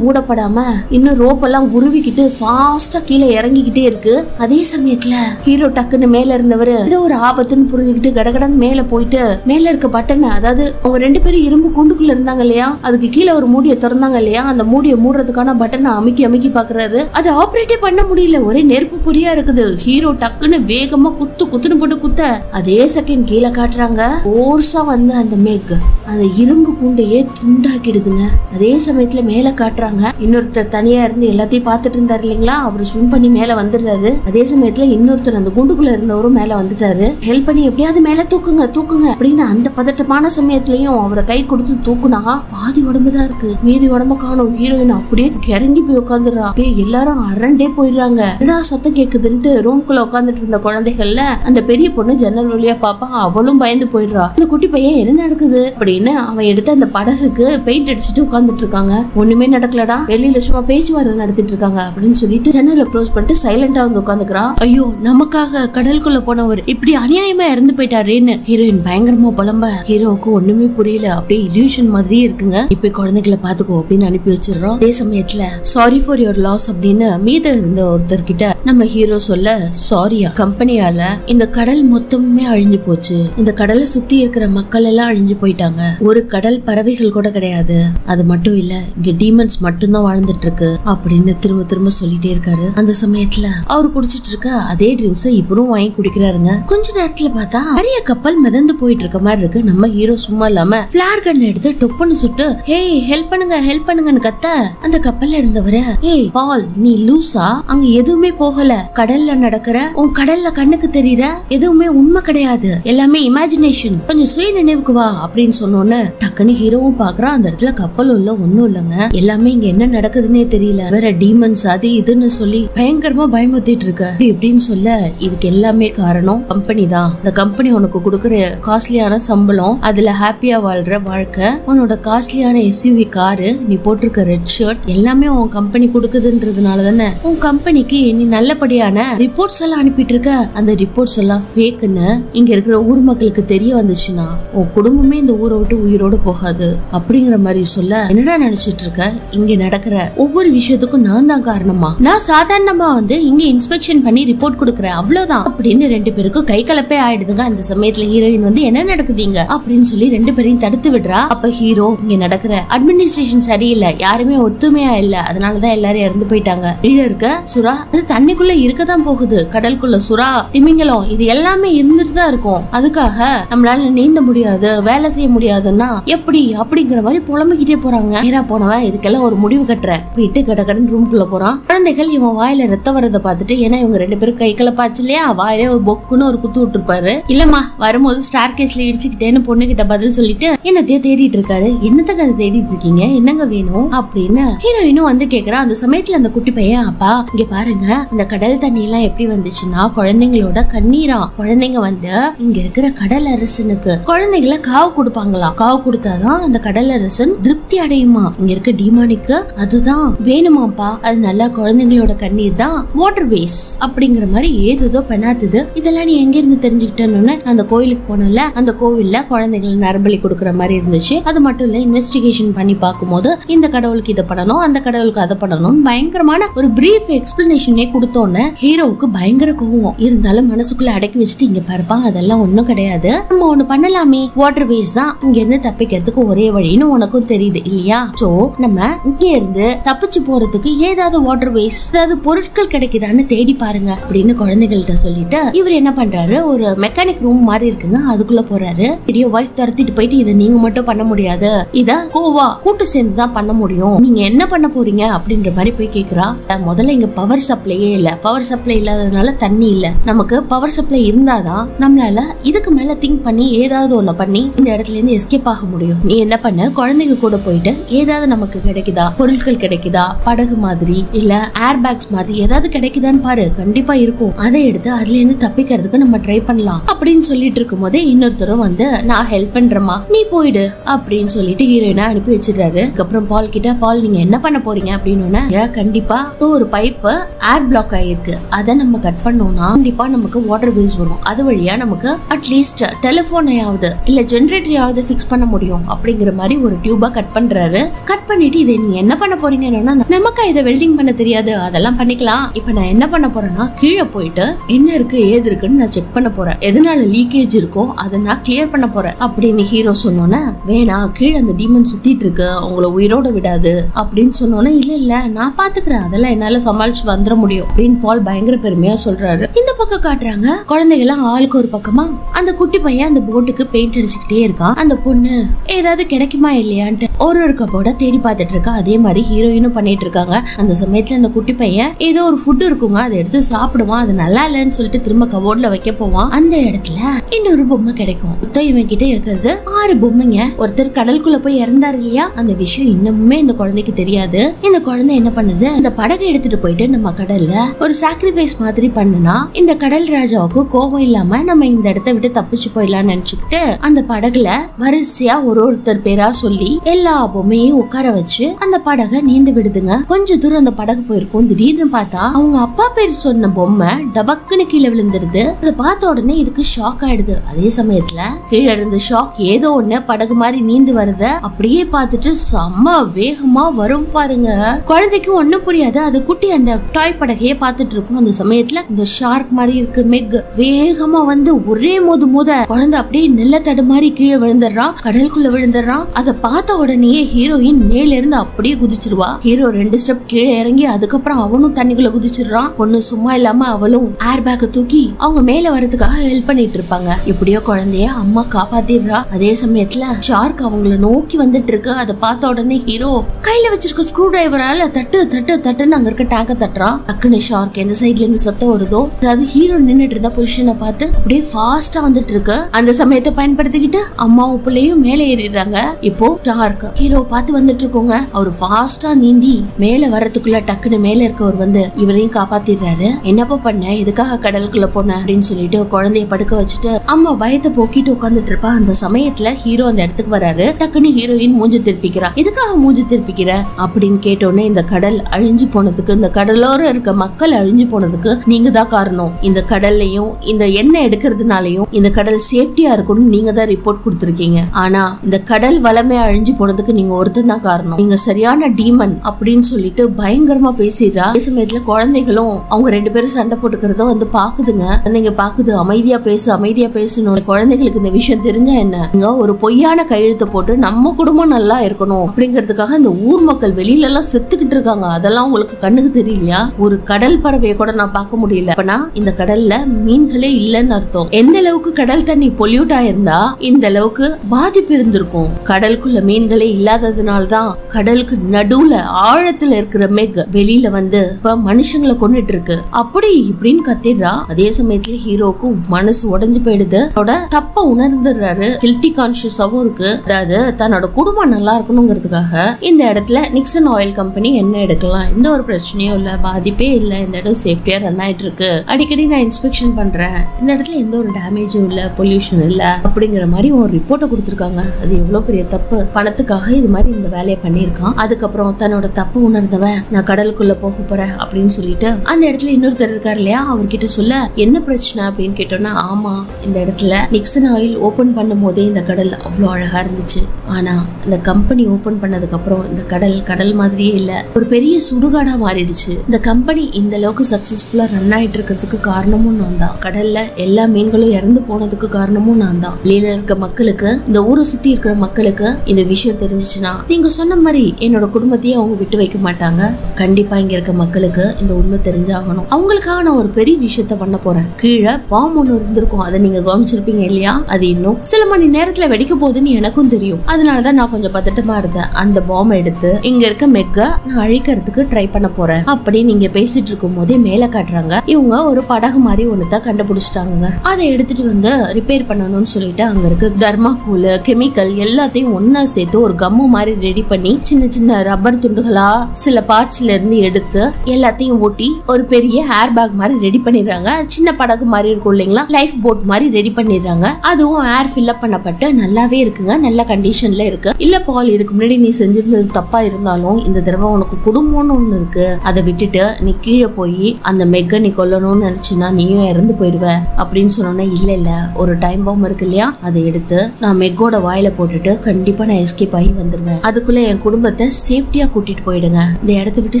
S1: மூடப்படாம இன்னும் ரோப் எல்லாம் உருவிக்கிட்டு ஃபாஸ்டா கீழே இறங்கிக்கிட்டே இருக்கு. அதே சமயத்துல ஹீரோ டக்குன்னு மேல இருந்தவரு இது ஒரு ஆபத்துன்னு புரிஞ்சுக்கிட்டு கடகடன் மேல போயிட்டு மேல இருக்க பட்டனை அதாவது அவங்க ரெண்டு பேரும் இரும்பு கூண்டுக்குள்ள இருந்தாங்க இல்லையா? அதுக்கு கீழே ஒரு மூடியை திறந்தாங்க இல்லையா? அந்த மூடியை மூடுறதுக்கான பட்டனை அமுக்கி அமுக்கி பாக்குறாரு அது ஆப்ரேட்டே பண்ண முடியல. ஒரே நெருப்பு பொறியா இருக்குது. ஹீரோ டக்குன்னு வேகமா குத்து குத்துன்னு போட்டு குத்த. அதே செகண்ட் கீழே காட்டுறாங்க. ஓர்ஸா வந்து அந்த மேக். அந்த இரும்பு கூண்டையே துண்டாக்கிடுதுங்க. அதே சமயத்துல மேல காட்டுறாங்க. இன்னொருத்தர் தனியா இருந்து எல்லாத்தையும் பார்த்துட்டு இருந்தாரு இல்லைங்களா? அவர் ஸ்விம் பண்ணி மேல வந்துடுறாரு. அதே சமயத்துல இன்னொருத்தர் அந்த குண்டுக்குள்ள இருந்தவரும் மேல வந்துட்டாரு. ஹெல்ப் பண்ணி எப்படியாவது மேல தூக்குங்க தூக்குங்க அப்படின்னு அந்த பதட்டமான சமயத்திலயும் அவரை கை கொடுத்து தூக்குனா பாதி உடம்பு தான் இருக்கு. மீதி உடம்ப காணும் ஹீரோயின் அப்படியே கிறங்கி போய் உட்காந்துடுறா. அப்படியே எல்லாரும் அரண்டே போயிடுறாங்க. என்னடா சத்தம் கேக்குதுன்ட்டு ரூம்குள்ள உட்காந்துட்டு இருந்த குழந்தைகள்ல அந்த பெரிய பொண்ணு ஜன்னல் வழியா பாப்பா அவளும் பயந்து போயிடுறா. அந்த குட்டி பையன் என்ன நடக்குது? அப்படின்னு அவன் எடுத்த அந்த படகுக்கு பெயிண்ட் அடிச்சுட்டு உட்காந்துட்டு இருக்காங்க. ஒண்ணுமே நடக்கலடா வெளியில சும்மா பேச்சுவார்த்தை நடத்திட்டு இருக்காங்க அப்படின்னு சொல்லிட்டு ஜன்னல் க்ளோஸ் பண்ணிட்டு சைலண்டா வந்து உட்காந்துக்கிறான். ஐயோ நமக்காக கடலுக்குள்ள அவர் இப்படி அநியாயமா இறந்து போயிட்டாருன்னு ஹீரோயின் பயங்கரமா புலம்ப. ஹீரோவுக்கு ஒண்ணுமே புரியல. அப்படியே இல்யூஷன் மாதிரியே இருக்குங்க. இப்ப குழந்தைகளை பாத்துக்கோ அப்படின்னு அனுப்பி வச்சிடறோம். அதே சமயத்துல சாரி ஃபார் யுவர் லாஸ் அப்படின்னு மீத இருந்த ஒருத்தர் கிட்ட நம்ம ஹீரோ சொல்ல சாரியா கம்பெனியால இந்த கடல் மொத்தமுமே அழிஞ்சு போச்சு. இந்த கடலை சுத்தி இருக்கிற மக்கள் எல்லாம் அழிஞ்சு போயிட்டாங்க. ஒரு கடல் பறவைகள் கூட கிடையாது. அது மட்டும் இல்ல இங்க டீமன்ஸ் மட்டும்தான் வாழ்ந்துட்டு இருக்கு அப்படின்னு திரும்ப திரும்ப சொல்லிட்டே இருக்காரு. அந்த சமயத்துல அவர் குடிச்சிட்டு இருக்க அதே ட்ரிங்க்ஸ் இவரும் வாங்கி குடிக்கிறாருங்க கொஞ்ச நேரத்துல பார்த்தா நிறைய கப்பல் மிதந்து போயிட்டு இருக்க மாதிரி இருக்கு. நம்ம ஹீரோ சும்மா இல்லாம பிளார் கன் எடுத்து டொப்புன்னு சுட்டு ஹேய் ஹெல்ப் பண்ணுங்க ஹெல்ப் பண்ணுங்கன்னு கத்த. அந்த கப்பல்ல இருந்தவரு ஏய் பால் நீ லூசா? அங்க எதுவுமே போகல. கடல்ல நடக்கிற உன் கடல்ல கண்ணுக்கு தெரியற எதுவுமே உண்மை கிடையாது. எல்லாமே இமேஜினேஷன் கொஞ்சம் சுய நினைவுக்கு வா அப்படின்னு சொன்னோன்னு டக்குன்னு ஹீரோவும் பாக்குறான் அந்த இடத்துல கப்பல் உள்ள ஒண்ணும் இல்லைங்க. எல்லாமே இங்க என்ன நடக்குதுன்னே தெரியல. வேற டீமன்ஸ் அது இதுன்னு சொல்லி பயங்கரமா பயமுத்திட்டு இருக்க. அப்படி இப்படின்னு சொல்ல இதுக்கு எல்லாமே காரணம். கம்பெனி தான். இந்த கம்பெனி உனக்கு கொடுக்குற காஸ்ட்லியான சம்பளம் அதுல ஹாப்பியா வாழ்ற வாழ்க்கை உன்னோட காஸ்ட்லியான எஸ்யூவி காரு நீ போட்டிருக்க ரெட் ஷர்ட் எல்லாமே உன் கம்பெனி கொடுக்குதுன்றதுனால தானே. உன் கம்பெனிக்கு நீ நல்லபடியான ரிப்போர்ட்ஸ் எல்லாம் அனுப்பிட்டு இருக்க அந்த ரிப்போர்ட்ஸ் எல்லாம் ஃபேக்குன்னு இங்க இருக்கிற ஊர் மக்களுக்கு தெரிய வந்துச்சுன்னா உன் குடும்பமே இந்த ஊரை விட்டு உயிரோட போகாது. அப்படிங்கிற மாதிரி சொல்ல என்னடா நினைச்சிட்டு இருக்க? இங்க நடக்கிற ஒவ்வொரு விஷயத்துக்கும் நான் தான் காரணமா? நான் சாதாரணமா வந்து இங்க இன்ஸ்பெக்ஷன் பண்ணி ரிப்போர்ட் கொடுக்குறேன். அவ்வளவுதான். அப்படின்னு ரெண்டு பேருக்கும் கை கலப்பே ஆயிடுதுங்க. அந்த சமயத்துல ஹீரோயின் வந்து என்ன நடக்குதுங்க? அப்படின்னு சொல்லி ரெண்டு பேரையும் தடுத்து விடுறா. அப்ப ஹீரோ இங்க நடக்கிற அட்மினிஸ்ட்ரேஷன் சரியில்லை. யாருமே ஒத்துமையா இல்ல. அதனாலதான் எல்லாரும் இறந்து போயிட்டாங்க. கீழே இருக்க சுறா அது தண்ணிக்குள்ள இருக்கதான் போகுது. கடலுக்குள்ள சுறா திமிங்கலம் இது எல்லாமே இருந்துட்டு தான் இருக்கும். அதுக்காக நம்மளால நீந்த முடியாது வேலை செய்ய முடியாதுன்னா எப்படி அப்படிங்கிற மாதிரி புலம்பிக்கிட்டே போறாங்க. நேரா போனவன் இதுக்கெல்லாம் ஒரு முடிவு கட்டுறேன் கட கடன் ரூம்குள்ள போறான். குழந்தைகள் இவன் வாயில ரத்தம் வரதை பார்த்துட்டு ஏன்னா இவங்க ரெண்டு பேரும் கை கலப்பாச்சு இல்லையா? வாயிலே ஒரு பொக்குன்னு ஒரு குத்து விட்டுருப்பாரு. இல்லம்மா வரும்போது ஸ்டார் கேஸ்ல இடிச்சுக்கிட்டேன்னு பொண்ணு கிட்ட பதில் சொல்லிட்டு என்னத்தையோ தேடிட்டு இருக்காரு. என்னத்தங்க அதை தேடிட்டு இருக்கீங்க? என்னங்க வேணும்? அப்படின்னு ஹீரோயினும் வந்து கேக்குறா அந்த சமயத்துல அந்த குட்டி பையன் அப்பா இங்க பாருங்க. இந்த கடல் தண்ணி எல்லாம் எப்படி வந்துச்சுன்னா குழந்தைங்களோட கண்ணீரா. குழந்தைங்க வந்து இங்க இருக்கிற கடல் அரசனுக்கு குழந்தைகளை காவு கொடுப்பாங்களாம். காவு கொடுத்தாதான் அந்த கடல் அரசன் திருப்தி அடையுமா? இங்க இருக்க டிமானிக்கு அதுதான் வேணுமாப்பா. அது நல்லா குழந்தைங்களோட கண்ணீர் தான் வாட்டர் வேஸ் அப்படிங்கிற மாதிரி ஏதுதோ பெணாத்துது இதெல்லாம் நீ எங்கேருந்து தெரிஞ்சுக்கிட்டேன்னு அந்த கோயிலுக்கு போனல அந்த கோவில்ல குழந்தைகள் நரபலி கொடுக்குற மாதிரி இருந்துச்சு. அது மட்டும் இல்ல இன்வெஸ்டிகேஷன் பண்ணி பார்க்கும்போது இந்த கடவுளுக்கு இதை பண்ணணும் அந்த கடவுளுக்கு அதை பண்ணணும்னு பயங்கரமான ஒரு பிரீஃப் எக்ஸ்பிளனேஷனே கொடுத்தோன்னே ஹீரோவுக்கு பயங்கர கோவம். இருந்தாலும் மனசுக்குள்ள அடக்கி வச்சுட்டு இங்க பாருப்பா அதெல்லாம் ஒண்ணும் கிடையாது. நம்ம ஒண்ணு பண்ணலாமே. வாட்டர் வேஸ் தான். இங்க இருந்து தப்பிக்கிறதுக்கு ஒரே வழின்னு உனக்கும் தெரியுது இல்லையா? சோ நம்ம இங்க இருந்து தப்பிச்சு போறதுக்கு ஏதாவது வாட்டர் வேஸ் ஏதாவது பொருட்கள் கிடைக்குதான்னு தேடி பாருங்க அப்படின்னு குழந்தைகள்கிட்ட சொல்லிட்டு இவர் என்ன பண்றாரு? ஒரு மெக்கானிக் ரூம் மாதிரி இருக்குங்க. அதுக்குள்ள போறாரு. பெரிய ஒய்ஃப் துரத்திட்டு போயிட்டு இதை நீங்க மட்டும் பண்ண முடியாது. இத கோவா கூட்டு சேர்ந்து தான் பண்ண முடியும். நீங்க என்ன பண்ண போறீங்க? அப்படின்ற மாதிரி போய் கேக்குறா. முதல்ல இங்க பவர் சப்ளையே இல்ல. பவர் சப்ளை இல்லாததுனால தண்ணி இல்ல. நமக்கு பவர் சப்ளை இருந்தாதான் நம்மளால இதுக்கு மேல திங்க் பண்ணி ஏதாவது ஒண்ணு பண்ணி இந்த இடத்துல இருந்து எஸ்கேப் ஆக முடியும். நீ என்ன பண்ண? குழந்தைங்க கூட போயிட்டு ஏதாவது நமக்கு கிடைக்குதா? பொருட்கள் கிடைக்குதா? படகு மாதிரி இல்ல ஏர் பேக்ஸ் மாதிரி ஏதாவது கிடைக்குதான்னு பாரு. கண்டிப்பா இருக்கும். அதை எடுத்து அதுல இருந்து தப்பிக்கிறதுக்கு நம்ம ட்ரை பண்ணலாம். அப்படின்னு சொல்லிட்டு இருக்கும் போதே இன்னொருத்தரும் வந்து நான் ஹெல்ப் பண்றேமா நீ போயிடு. அப்படின்னு சொல்லிட்டு ஹீரோயினா அனுப்பி வச்சிருக்காரு அதுக்கப்புறம் பால் கிட்ட பால் நீங்க என்ன பண்ண போறீங்க? அப்படின்னு கண்டிப்பா ஒரு பைப்பு ஏர் பிளாக் ஆயிருக்கு. அதை நம்ம கட் பண்ணோம்னா கண்டிப்பா நமக்கு வாட்டர் பில்ஸ் வரும். அது வழியா நமக்கு அட்லீஸ்ட் டெலிபோனையாவது இல்ல ஜென்ரேட்டரையாவது ஃபிக்ஸ் பண்ண முடியும். அப்படிங்கிற மாதிரி ஒரு டியூபா கட் பண்றாரு. கட் பண்ணிட்டு இதை நீங்க என்ன பண்ண போறீங்கன்னா நமக்கா இதை வெல்டிங் பண்ண தெரியாது. அதெல்லாம் பண்ணிக்கலாம். இப்ப நான் என்ன பண்ண போறேன்னா கீழே போயிட்டு என்ன இருக்கு? ஏது இருக்குன்னு நான் செக் பண்ண போறேன். எதனால லீக்கேஜ் இருக்கோ அதை நான் கிளியர் பண்ண போறேன். அப்படின்னு ஹீரோ சொன்னோன்னே வேணா கீழே அந்த டீமன் சுத்திட்டு இருக்கு. உங்களை உயிரோட விடாது. அப்படின்னு சொன்னோன்னே இல்ல இல்ல நான் பாத்துக்கிறேன். அதெல்லாம் என்னால சமாளிச்சு வந்துட முடியும். அப்படின்னு பால் பயங்கர பெருமையா சொல்றாரு. இந்த பக்கம் காட்டுறாங்க. குழந்தைங்க எல்லாம் ஆளுக்கு ஒரு பக்கமா அந்த குட்டி பையன் அந்த போட்டுக்கு பெயிண்ட் அடிச்சுக்கிட்டே இருக்கான். அந்த பொண்ணு ஏதாவது கிடைக்குமா இல்லையான்ட்டு? ஒரு ஒரு கப்போட தேடி பார்த்துட்டு இருக்கா. அதே மாதிரி ஹீரோயினும் பண்ணிட்டு இருக்காங்க. அந்த சமயத்துல அந்த குட்டி பையன் ஏதோ ஒரு ஃபுட் இருக்குங்க. அதை எடுத்து சாப்பிடுவான். அது நல்லா இல்லைன்னு சொல்லிட்டு திரும்ப கபோர்ட்ல வைக்க போவான். அந்த இடத்துல இன்னொரு பொம்மை கிடைக்கும். இவன் கிட்ட இருக்கிறது ஆறு பொம்மைங்க. ஒருத்தர் கடலுக்குள்ள போய் இறந்தாரு இல்லையா? அந்த விஷயம் இன்னமுமே இந்த குழந்தைக்கு தெரியாது. இந்த குழந்தை என்ன பண்ணுது? இந்த படகை எடுத்துட்டு போயிட்டு நம்ம கடல்ல ஒரு சாக்ரிஃபைஸ் மாதிரி பண்ணுனா இந்த கடல் ராஜாவுக்கு கோபம் இல்லாம நம்ம இந்த இடத்த விட்டு தப்பிச்சு போயிடலாம்னு நினைச்சுக்கிட்டு அந்த படகுல வரிசையா ஒரு ஒருத்தர் பேரா சொல்லி எல்லா பொம்மையும் உட்கார வச்சு அந்த படகை நீந்து விடுதுங்க. கொஞ்ச தூரம் அந்த படகு போயிருக்கும். திடீர்னு பார்த்தா அவங்க அப்பா பேர் சொன்ன பொம்மை டபக்குன்னு கீழே விழுந்துருது. அதை பார்த்த உடனே இதுக்கு ஷாக் ஆயிடுது. அதே சமயத்துல கீழே இருந்து ஷாக் ஏதோ ஒண்ணு படகு மாதிரி நீந்து வருத. அப்படியே பார்த்துட்டு செம்ம வேகமா வரும் பாருங்க. குழந்தைக்கு ஒண்ணும் புரியாது. அது குட்டி அந்த டாய் படகையே பார்த்துட்டு இருக்கும். அந்த சமயத்துல இந்த ஷார்க் மாதிரி இருக்கு. மெக் வேகமா வந்து ஒரே மோது மோத குழந்தை அப்படியே நெல்ல தடு மாதிரி கீழே விழுந்துடுறான் கடலுக்குள்ள விழுந்துடுறான் அதை பார்த்த உடனேயே ஹீரோயின் மேல இருந்து அப்படியே குதிச்சிருவா. ஹீரோ ரெண்டு ஸ்டெப் கீழே இறங்கி அதுக்கப்புறம் அவனும் தண்ணிக்குள்ள குதிச்சிடுறான். பொண்ணு சும்மா இல்லாம அவளும் ஏர் பேக்க தூக்கி அவங்க மேல வரதுக்காக ஹெல்ப் பண்ணிட்டு இருப்பாங்க. எப்படியோ குழந்தைய அம்மா காப்பாத்திடுறா. அதே சமயத்துல ஷார்க் அவங்கள நோக்கி வந்துட்டு இருக்கு. அதை பார்த்த உடனே ஹீரோ கையில வச்சிருக்க ஸ்க்ரூ டிரைவரால தட்டு தட்டு தட்டுன்னு அங்க இருக்க டேங்க தட்டுறான். டக்குன்னு ஷார்க் எந்த சைட்ல இருந்து சத்தம் வருதோ அதாவது ஹீரோ நின்னுட்டு இருந்த பொசிஷனை பார்த்து அப்படியே ஃபாஸ்டா வந்துட்டு இருக்கு. அந்த சமயத்தை பயன்படுத்திக்கிட்டு அம்மாவும் பிள்ளையும் மேலே ஏறிடுறாங்க. இப்போ டார்க் ஹீரோ பார்த்து வந்துட்டு இருக்கோங்க. அவர் ஃபாஸ்டா நீந்தி மேல வர்றதுக்குள்ள டக்குன்னு மேல இருக்கவர் வந்து இவரையும் காப்பாத்திடுறாரு. என்னப்பா பண்ண? எதுக்காக கடலுக்குள்ள போன? அப்படின்னு சொல்லிட்டு குழந்தைய படுக்க வச்சுட்டு அம்மா பயத்தை போக்கிட்டு உட்காந்துட்டு இருப்பா. அந்த சமயத்துல ஹீரோ அந்த இடத்துக்கு வராரு. டக்குன்னு ஹீரோயின் மூஞ்சி திருப்பிக்கிறா. எதுக்காக மூஞ்சி திருப்பிக்கிற? அப்படின்னு கேட்டோன்னே இந்த கடல் அழிஞ்சு போனதுக்கு இந்த கடலோர இருக்க மக்கள் அழிஞ்சு போனதுக்கு நீங்க தான் காரணம். இந்த கடல்லையும் இந்த எண்ணெய் எடுக்கிறதுனாலையும் இந்த கடல் சேஃப்டியா இருக்கணும்னு நீங்க தான் ரிப்போர்ட் கொடுத்துருக்கீங்க. ஆனா இந்த கடல் வளமே அழிஞ்சு போனதுக்கு நீங்க ஒருத்தர் தான் காரணம். நீங்க சரியான டீமன் அப்படின்னு சொல்லிட்டு பயங்கரமா பேசிடுறா. அதே சமயத்துல குழந்தைகளும் அவங்க ரெண்டு பேரும் சண்டை போட்டுக்கிறத வந்து பாக்குதுங்க. குழந்தைங்க பாக்குது அமைதியா பேசு அமைதியா பேசணும் குழந்தைகளுக்கு இந்த விஷயம் தெரிஞ்சா என்ன? இங்க ஒரு பொய்யான கையெழுத்தை போட்டு நம்ம குடும்பம் நல்லா இருக்கணும் அப்படிங்கிறதுக்காக இந்த ஊர் மக்கள் வெளியில எல்லாம் செத்துக்கிட்டு இருக்காங்க. அதெல்லாம் உங்களுக்கு கண்ணுக்கு தெரியலையா? ஒரு கடல் பறவையை கூட நான் பார்க்க முடியல. அப்பனா இந்த கடல்ல மீன்களே இல்லைன்னு அர்த்தம். எந்த அளவுக்கு கடல் தண்ணி பொல்யூட் ஆயிருந்தா இந்த அளவுக்கு பாதிப்பு இருந்திருக்கும். கடலுக்குள்ள மீன்களே இல்லாததுனால தான் கடலுக்கு நடுவுல ஆழத்துல இருக்கிற மேக் வெளியில வந்து இப்ப மனுஷங்களை கொண்டுட்டு இருக்கு அப்படி இப்படின்னு கத்திடுறா. அதே சமயத்துல ஹீரோக்கு மனசு உடைஞ்சு போயிடுது. அவரோட தப்ப உணர்ந்துடுறாரு. கில்ட்டி கான்சியஸாவும் இருக்கு. அதாவது தன்னோட குடும்பம் நல்லா இருக்கணுங்கிறதுக்காக இந்த இடத்துல நிக்சன் ஆயில் கம்பெனி என்ன எடுக்கலாம்? எந்த ஒரு பிரச்சனையும் இல்ல. பாதிப்பே இல்ல. இந்த இடம் சேஃப்டியா ரன் ஆயிட்டு இருக்கு. அடிக்கடி நான் இன்ஸ்பெக்ஷன் பண்ணுறேன் இந்த இடத்துல எந்த ஒரு டேமேஜும் இல்லை பொல்யூஷன் இல்லை அப்படிங்கிற மாதிரி ஒரு ரிப்போர்ட்டை கொடுத்துருக்காங்க. அது எவ்வளோ பெரிய தப்பு? பணத்துக்காக இது மாதிரி இந்த வேலையை பண்ணியிருக்கான். அதுக்கப்புறம் தன்னோட தப்பு உணர்ந்தவன் நான் கடலுக்குள்ள போக போறேன் அப்படின்னு சொல்லிட்டு அந்த இடத்துல இன்னொருத்தர் இருக்கார் இல்லையா? அவர்கிட்ட சொல்ல என்ன பிரச்சனை? அப்படின்னு கேட்டோம்னா ஆமா இந்த இடத்துல நிக்சன் ஆயில் ஓபன் பண்ணும் போதே இந்த கடல் அவ்வளோ அழகா இருந்துச்சு. ஆனா இந்த கம்பெனி ஓபன் பண்ணதுக்கு அப்புறம் இந்த கடல் கடல் மாதிரியே இல்ல. ஒரு பெரிய சுடுகாடா மாறிடுச்சு. இந்த கம்பெனி இந்த அளவுக்கு சக்சஸ்ஃபுல்லா ரன் ஆயிட்டு இருக்கிறதுக்கு காரணமும் நான் தான். கடல்ல எல்லா மீன்களும் இறந்து போனதுக்கு காரணமும் நான் தான். வெளியில இருக்க மக்களுக்கு இந்த ஊரை சுத்தி இருக்கிற மக்களுக்கு இந்த விஷயம் தெரிஞ்சுச்சுன்னா நீங்க சொன்ன மாதிரி என்னோட குடும்பத்தையும் அவங்க விட்டு வைக்க மாட்டாங்க. கண்டிப்பா இங்க இருக்க மக்களுக்கு இந்த உண்மை தெரிஞ்சாகணும். அவங்களுக்காக நான் ஒரு பெரிய விஷயத்த பண்ண போறேன். கீழே பாம்பு ஒண்ணு இருந்திருக்கும். அதை நீங்க கவனிச்சிருப்பீங்க இல்லையா? அது இன்னும் சில மணி நேரத்துல வெடிக்க போகுதுன்னு எனக்கும் தெரியும். அதனாலதான் நான் கொஞ்சம் பதட்டமா இருந்தேன். அந்த பாம்பை எடுத்து இங்க இருக்க மெக்க நான் அழிக்கிறதுக்கு ட்ரை பண்ண போறேன். அப்படி நீங்க பேசிட்டு இருக்கும் போதே மேல காட்டுறாங்க. இவங்க ஒரு படகு மாதிரி ஒன்று தான் கண்டுபிடிச்சிட்டாங்க அதை எடுத்துட்டு வந்து ரிப்பேர் பண்ணணும்னு சொல்லிட்டு அங்க இருக்கு தர்மாக்கூல் கெமிக்கல் எல்லாத்தையும் ஒன்னா சேர்த்து ஒரு கம்மு மாதிரி ரெடி பண்ணி சின்ன சின்ன ரப்பர் துண்டுகளா சில பார்ட்ஸ்ல இருந்து எடுத்து எல்லாத்தையும் ஒட்டி ஒரு பெரிய ஹேர் பேக் மாதிரி ரெடி பண்ணிடுறாங்க. சின்ன படகு மாதிரி இருக்கும் இல்லைங்களா? லைஃப் போட் மாதிரி ரெடி பண்ணிடுறாங்க. அதுவும் ஏர் ஃபில்அப் பண்ணப்பட்டு நல்லாவே இருக்குங்க. நல்ல கண்டிஷன்ல இருக்கு. இல்ல பால் இதுக்கு முன்னாடி நீ செஞ்சிருந்தது தப்பா இருந்தாலும் இந்த தடவை உனக்கு குடும்பம்னு ஒண்ணு இருக்கு. அதை விட்டுட்டு நீ கீழே போய் அந்த மெக்க நீ கொல்லணும்னு ஆச்சுன்னா நீயும் இறந்து போயிடுவ அப்படின்னு சொன்னோன்னே இல்ல இல்ல ஒரு டைம் பாம் இருக்கு இல்லையா? அதை எடுத்து நான் மெக்கோட வாயில போட்டுட்டு கண்டிப்பா நான் எஸ்கேப் ஆகி வந்துருவேன். அதுக்குள்ள என் குடும்பத்தை சேஃப்டியா கூட்டிட்டு போயிடுங்க. இந்த இடத்த விட்டு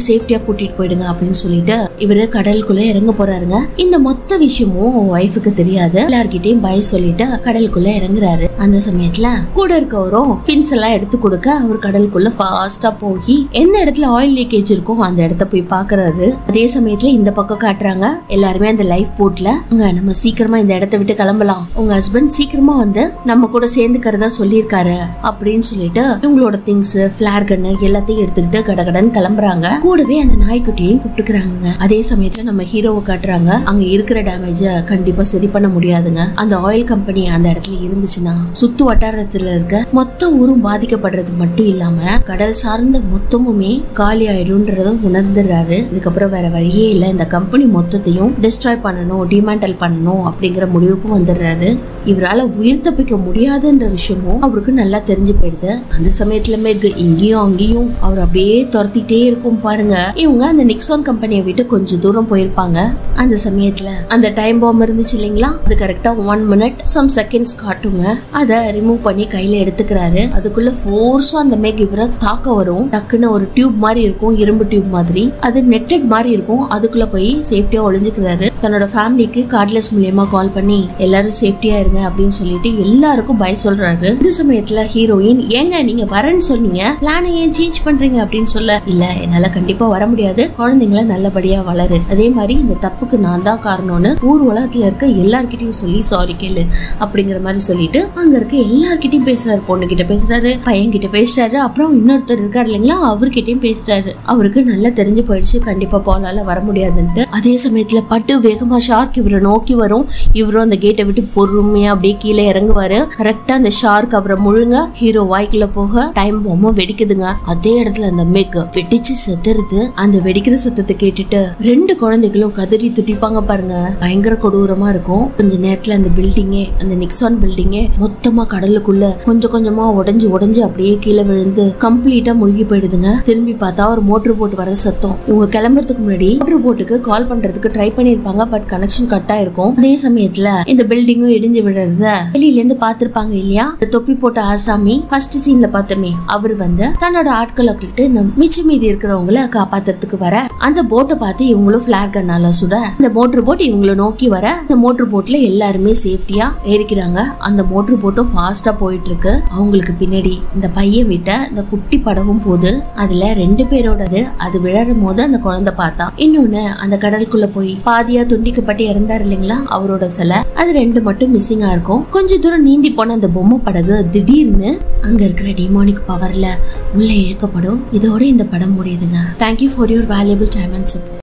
S1: சேஃப்டியா கூட்டிட்டு போயிடுங்க அப்படின்னு சொல்லிட்டு இவரு கடலுக்குள்ள இறங்க போறாருங்க. இந்த மொத்த விஷயமும் ஒய்ஃபுக்கு தெரியாது. எல்லார்கிட்டயும் பய சொல்லிட்டு கடலுக்குள்ள இறங்குறாரு. அந்த சமயத்துல கூட இருக்கவரும் பின்ஸ் எல்லாம் எடுத்து கொடுக்க அவர் கடலுக்குள்ள ஃபாஸ்டா போய் எந்த இடத்துல ஆயில் லீக்கேஜ் இருக்கோ அந்த இடத்த போய் பாக்குறாரு. அதே சமயத்துல இந்த பக்கம் காட்டுறாங்க. எல்லாருமே அந்த லைஃப் போட்ல அங்க நம்ம சீக்கிரமா இந்த இடத்த விட்டு கிளம்பலாம். உங்க ஹஸ்பண்ட் சீக்கிரமா வந்து நம்ம கூட சேர்ந்துக்கிறதா சொல்லியிருக்காரு அப்படின்னு சொல்லிட்டு இவங்களோட திங்ஸ் பிளார் கன்னு எல்லாத்தையும் எடுத்துக்கிட்டு கடகடன்னு கிளம்புறாங்க. கூடவே அந்த நாய்க்குட்டியையும் கூப்பிட்டுக்கிறாங்க அதே சமயத்துல நம்ம ஹீரோவை காட்டுறாங்க. அங்க இருக்கிற டேமேஜ கண்டிப்பா சரி பண்ண முடியாதுங்க. அந்த ஆயில் கம்பெனி அந்த இடத்துல இருந்துச்சுன்னா சுத்து வட்டாரத்துல இருக்க மொத்த ஊரும் பாதிக்கப்படுறது மட்டும் இல்லாம கடல் சார்ந்த மொத்தமுமே காலி ஆயிடும்ன்றத உணர்ந்துடுறாரு. இதுக்கப்புறம் வேற வழியே இல்ல. இந்த கம்பெனி மொத்தத்தையும் டிஸ்ட்ராய் பண்ணணும் டிமாண்டல் பண்ணணும் அப்படிங்கிற முடிவுக்கும் வந்துடுறாரு. இவரால் உயிர் தப்பிக்க முடியாதுன்ற விஷயமும் அவருக்கு நல்லா தெரிஞ்சு போயிடுது. அந்த சமயத்துலமே இங்கேயும் அங்கேயும் அவர் அப்படியே துரத்திட்டே இருக்கும் பாருங்க. இவங்க அந்த நிக்சான் கம்பெனியை விட்டு கொஞ்சம் தூரம் போயிருப்பாங்க. அந்த சமயத்துல அந்த டைம் பாம்பு இருந்துச்சு இல்லைங்களா? அது கரெக்டா ஒன் மினிட் சம் செகண்ட்ஸ் காட்டுங்க. அதை ரிமூவ் பண்ணி கையில எடுத்துக்கிறாரு. அதுக்குள்ள ஃபோர்ஸா அந்த மேக் இவரை தாக்க வரும். டக்குன்னு ஒரு டியூப் மாதிரி இருக்கும் இரும்பு டியூப் மாதிரி. அது நெட்டட் மாதிரி இருக்கும். அதுக்குள்ள போய் சேஃப்டியா ஒளிஞ்சுக்கிறாரு. தன்னோட ஃபேமிலிக்கு கார்ட்லெஸ் மூலியமா கால் பண்ணி எல்லாரும் சேஃப்டியா இருங்க அப்படின்னு சொல்லிட்டு எல்லாருக்கும் பய சொல்றாரு. இந்த சமயத்துல ஹீரோயின் ஏங்க நீங்க வரேன்னு சொன்னீங்க. பிளானை ஏன் சேஞ்ச் பண்றீங்க? அப்படின்னு சொல்ல இல்ல என்னால கண்டிப்பா வர முடியாது. குழந்தைங்கள நல்லபடியா வளரு. அதே மாதிரி இந்த தப்புக்கு நான் தான் காரணம்னு ஊர் உலகத்துல இருக்க எல்லார்கிட்டயும் சொல்லி சாரி கேளு அப்படிங்கிற மாதிரி சொல்லிட்டு அங்க இருக்க எல்லார்கிட்டயும் பேசுறாரு. பொண்ணு கிட்ட பேசுறாரு பையன் கிட்ட பேசுறாரு. அப்புறம் இன்னொருத்தர் இருக்காரு இல்லைங்களா அவர்கிட்டயும் பேசுறாரு. அவருக்கு நல்லா தெரிஞ்சு போயிடுச்சு. கண்டிப்பா பாலால வர முடியாதுன்ட்டு. அதே சமயத்துல பட்டு வேகமாக ஷார்க் இவரை நோக்கி வரும். இவரும் அந்த கேட்டை விட்டு பொறுமையா அப்படியே கீழே இறங்குவாரு. கரெக்டாக அந்த ஷார்க் அவரை முழுங்க ஹீரோ வாய்க்குள்ள போக டைம் பொம்மை வெடிக்குதுங்க. அதே இடத்துல அந்த மேக் வெடிச்சு செத்துருது. அந்த வெடிக்கிற சத்தத்தை கேட்டுட்டு ரெண்டு குழந்தைகளும் கதறி துடிப்பாங்க பாருங்க. பயங்கர கொடூரமா இருக்கும். கொஞ்ச நேரத்துல அந்த பில்டிங்கே அந்த நிக்சான் பில்டிங்கே மொத்தமா கடலுக்குள்ள கொஞ்சம் கொஞ்சமா உடஞ்சி உடஞ்சு அப்படியே கீழே விழுந்து கம்ப்ளீட்டா முழுகி போயிடுதுங்க. திரும்பி பார்த்தா ஒரு மோட்டர் போட் வர சத்தம். இவங்க கிளம்புறதுக்கு முன்னாடி மோட்டர் போட்டுக்கு கால் பண்றதுக்கு ட்ரை பண்ணிருப்பாங்க பட் கனெக்ஷன் கட் ஆயிருக்கும். அதே சமயத்துல இந்த பில்டிங்கும் இடிஞ்சு விடுறத வெளியில இருந்து பாத்திருப்பாங்க இல்லையா? இந்த தொப்பி போட்ட ஆசாமி ஃபர்ஸ்ட் சீன்ல பார்த்தோமே அவர் வந்து தன்னோட ஆட்களை கூப்பிட்டு இந்த மிச்சம் மீதி இருக்கிறவங்கள காப்பாத்துறதுக்கு வர அந்த போட்டை பார்த்து இவங்களும் பிளாக் கண்ணால சுட இந்த மோட்டர் போட் இவங்கள நோக்கி வர இந்த மோட்டர் போட்ல எல்லாருமே சேஃப்டியா ஏறிக்கிறாங்க. அந்த மோட்டர் போட்டும் ஃபாஸ்டா போயிட்டு இருக்கு அவங்களுக்கு பின்னாடி இந்த பையன் விட்ட இந்த குட்டி படவும் போது அதுல ரெண்டு பேரோடது அது விழறும் போது அந்த குழந்தை பார்த்தா இன்னொன்னு அந்த கடலுக்குள்ள போய் பாதியா துண்டிக்கப்பட்டு இறந்தாரு இல்லைங்களா? அவரோட சிலை. அது ரெண்டு மட்டும் மிஸ்ஸிங்கா இருக்கும். கொஞ்ச தூரம் நீந்தி போன அந்த பொம்மை படகு திடீர்னு அங்க இருக்கிற டிமானிக் பவர்ல உள்ள இழுக்கப்படும். இதோட இந்த படம் முடியுதுங்க. Thank you for your valuable time and